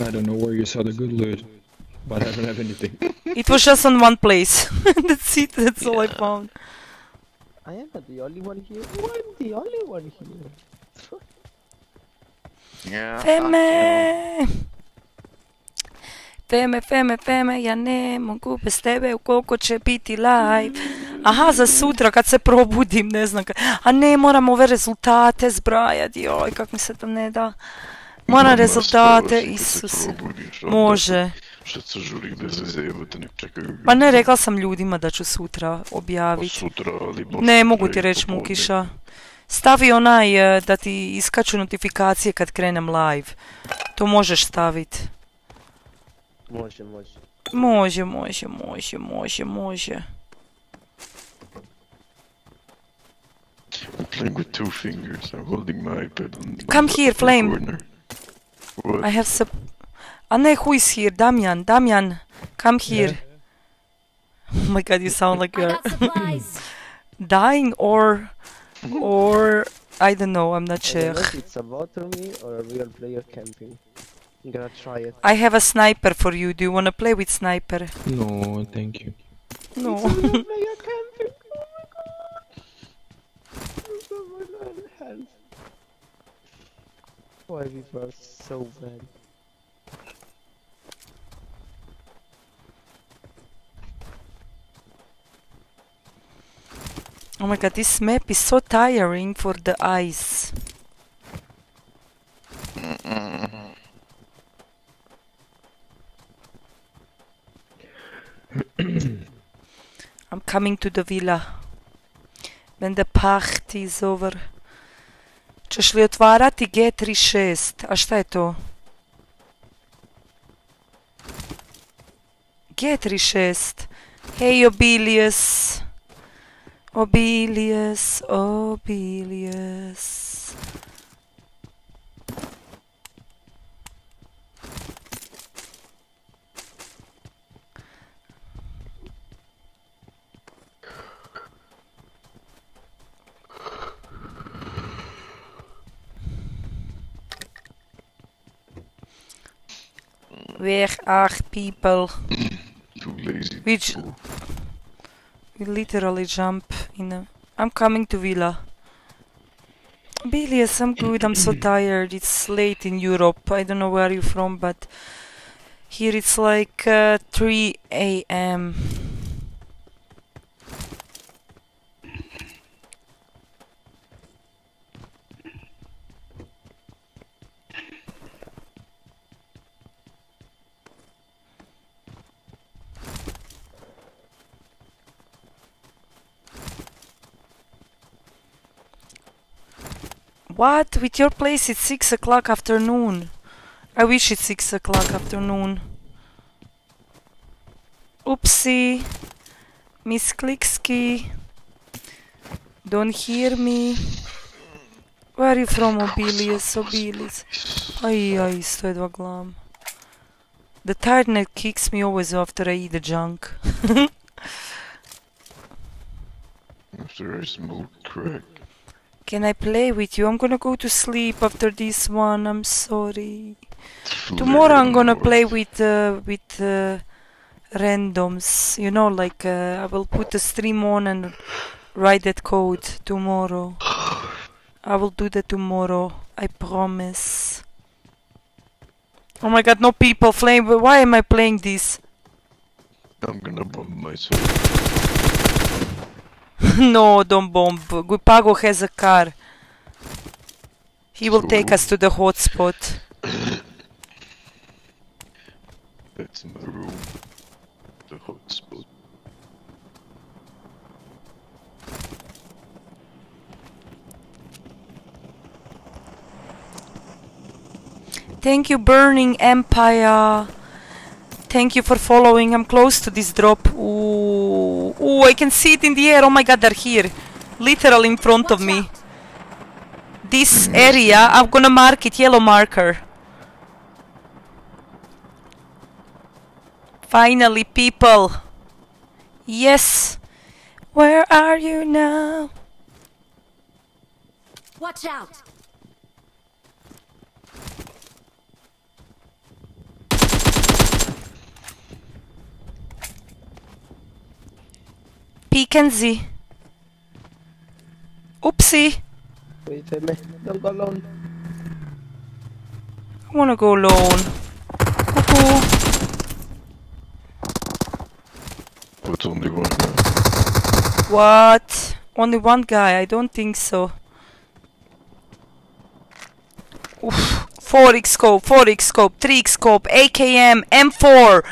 I don't know where you saw the good loot, but I don't have anything. [laughs] It was just on one place. [laughs] That's it, that's all I found. I am not the only one here. Who am the only one here? Yeah. Feme! Feme, feme, feme, ja ne mogu bez tebe u koliko će biti live. Aha, za sutra kad se probudim, ne znam. Ka... A ne, moram ove rezultate zbrajati, joj, kak mi se to ne da. Moram rezultate, kad se Isuse. onda Može. Šta se žuri bez veze, evo te nek čekaju. Pa ne, rekla sam ljudima da ću sutra objaviti. Sutra, ali Ne, mogu ti reći. Mukiša. Stavi onaj eh, da ti iskaču notifikacije kad krenem live. To možeš staviti. Može, može. Može, može, može, može, može. I'm playing with two fingers. I'm holding my iPad on Come here, Flame. corner. What? I have sup... A ne, who is here? Damian, Damian, come here. [laughs] Oh my god, you sound like you're [laughs] dying or... [laughs] or... I don't know, I'm not I don't sure. know if it's a bot or me or a real player camping. I'm gonna try it. I have a sniper for you. Do you wanna play with sniper? No, thank you. No. [laughs] player camping! Oh my god! Help! Why we were so bad. Oh my god, this map is so tiring for the eyes. I'm coming to the villa. When the party is over. Češ li otvarati G36? A šta je to? G36. Hey Obilius. Obilius, Obilius. Where are people? Too lazy. Which we literally jump in a I'm coming to Villa. Bilius, I'm good, I'm so [clears throat] tired. It's late in Europe. I don't know where you're from, but here it's like uh, 3 a.m. What? With your place it's 6 o'clock afternoon. I wish it's 6 o'clock afternoon. Oopsie. Miss Kliksky. Don't hear me. Where are you from, Obilius? Obilius. Aj, aj, 102 glam. The tiredness kicks me always after I eat the junk. [laughs] After I smoke crack. Can I play with you? I'm gonna go to sleep after this one. I'm sorry. Tomorrow I'm gonna play with uh, with uh, randoms. You know, like uh, I will put the stream on and write that code tomorrow. I will do that tomorrow. I promise. Oh my god, no people flame. Why am I playing this? I'm gonna bomb myself. [laughs] no, don't bomb. Guipago has a car. He will take us to the hotspot. That's my room. The hotspot. Thank you, Burning Empire. Thank you for following. I'm close to this drop. Ooh, ooh, I can see it in the air. Oh my god, they're here. Literally in front of me. This area, I'm gonna mark it, yellow marker. Finally, people. Yes. Where are you now? Watch out! Peek and Z. Oopsie. Wait for me. Don't go alone. I wanna go alone. Cuckoo. But only one guy. What? Only one guy? I don't think so. Oof. 4x scope, 4x scope, 3x scope, AKM, M4,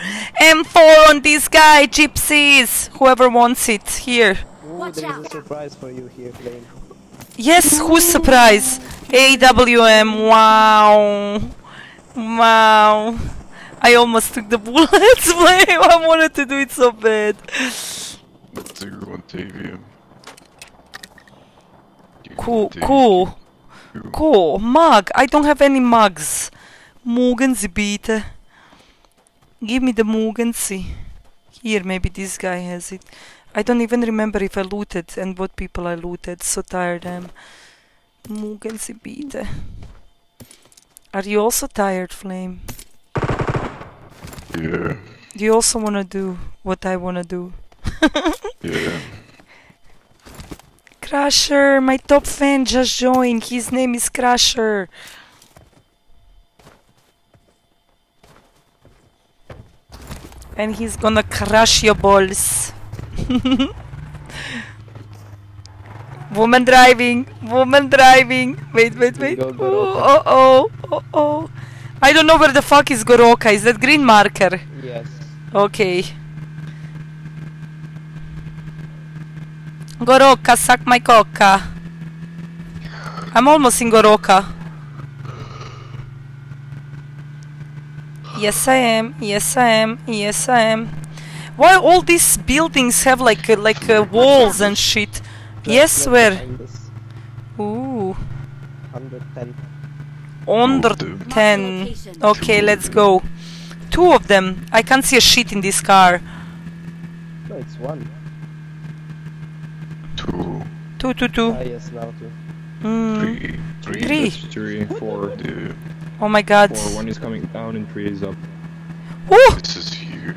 M4 on this guy, gypsies, whoever wants it, here. Ooh, there is a surprise for you here, Flame. Yes, who's surprise? AWM, wow, wow. I almost took the bullets, [laughs] flame, I wanted to do it so bad. But they want AVM. Cool, cool. Cool. Mug. I don't have any mugs. Mogen Sie bitte. Give me the Mogen Sie. Here, maybe this guy has it. I don't even remember if I looted and what people I looted. So tired I am. Mogen Sie bitte. Are you also tired, Flame? Yeah, Do you also wanna do what I wanna do? [laughs] yeah. Crusher, my top fan just joined. His name is Crusher. And he's gonna crush your balls. Woman driving, woman driving. Wait, wait, wait. Go, Oh, oh, oh, oh. I don't know where the fuck is Goroka. Is that green marker? Yes. Okay. Goroka, suck my coca. I'm almost in Goroka. Yes, I am. Yes, I am. Yes, I am. Why all these buildings have like uh, like uh, walls and shit? yes, left where? behind us. Ooh, under ten. location. Okay, let's go. Two of them. I can't see a shit in this car. No, it's one. Two, Two, two, two. Ah, yes, now two. Mm. three, three. Three. That's three, four, Yeah, Oh my god. four. One is coming down and three is up. Ooh, this is here.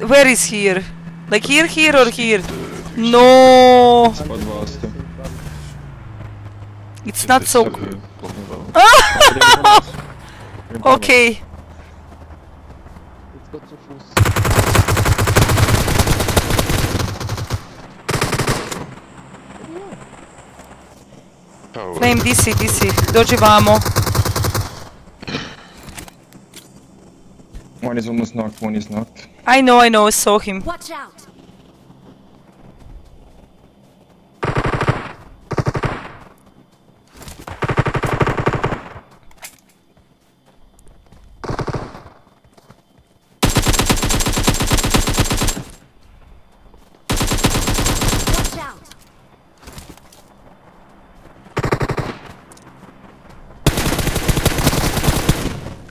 where is here? Like here, here, or here? No, Squad it's not so. good. [laughs] Okay. Let's go to Fus. Power. Flame, DC, DC. Dođi vamo. One is almost knocked, one is knocked. I know, I know, I saw him. Watch out!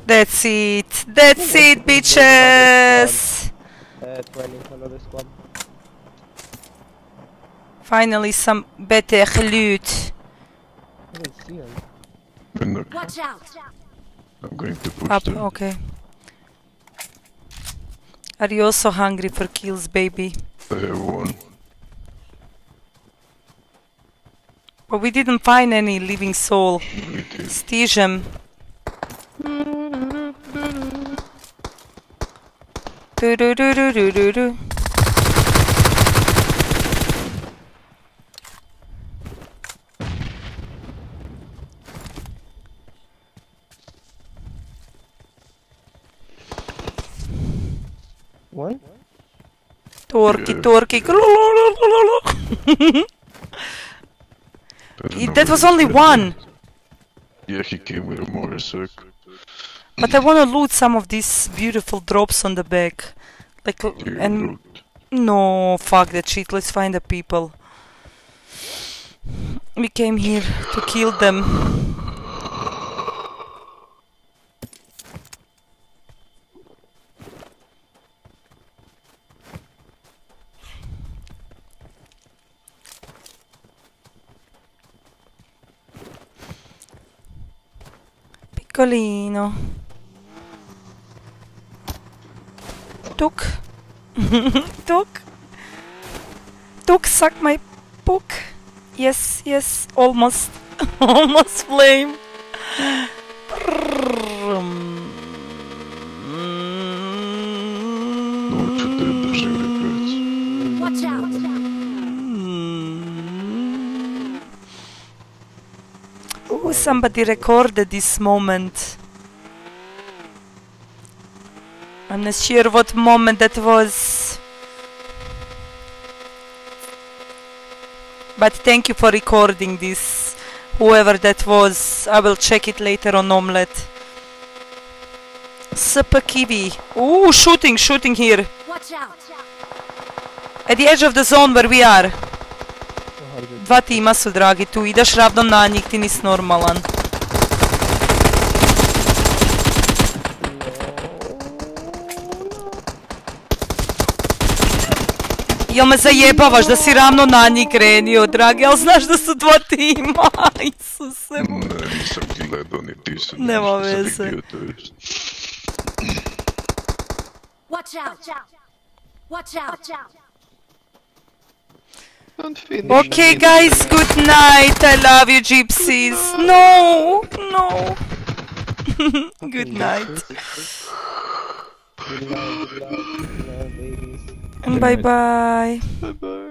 That's it. That's it, bitches. Uh, 20, another squad. Finally, some better loot. I don't see them. And look, Watch out! I'm going to push Up, them. okay. Are you also hungry for kills, baby? I have one. But we didn't find any living soul. We did. Stižem. Du du du du du du du. What? Torki, Yeah. torki. Don't It- [laughs] that was only one. Yeah, he came with a motorcycle. But I wanna loot some of these beautiful drops on the back. Like, You and looked. no, fuck that shit. Let's find the people. We came here to kill them. Piccolino. Duck. Duck. Duck, suck my book. Yes, yes, almost. [laughs] almost flame. Watch out. Oh, somebody recorded this moment. I'm not sure what moment that was. But thank you for recording this. Whoever that was, I will check it later on Omlet. Super Kiwi. Ooh, shooting, shooting here. Watch out! At the edge of the zone where we are. Dva tima su, dragi, tu ideš ravno na njih, ti nisi normalan. Jel me zajebavaš da si ravno na njih krenio, dragi, ali znaš da su dva tima, [laughs] Isuse. Ne, nisam gledao ni ti sam. Nema veze. vidio to jest. Watch out! Watch out! Okay, guys, good night. I love you, gypsies. No, no. [laughs] good night. Good luck, [sighs] bye bye. Bye bye.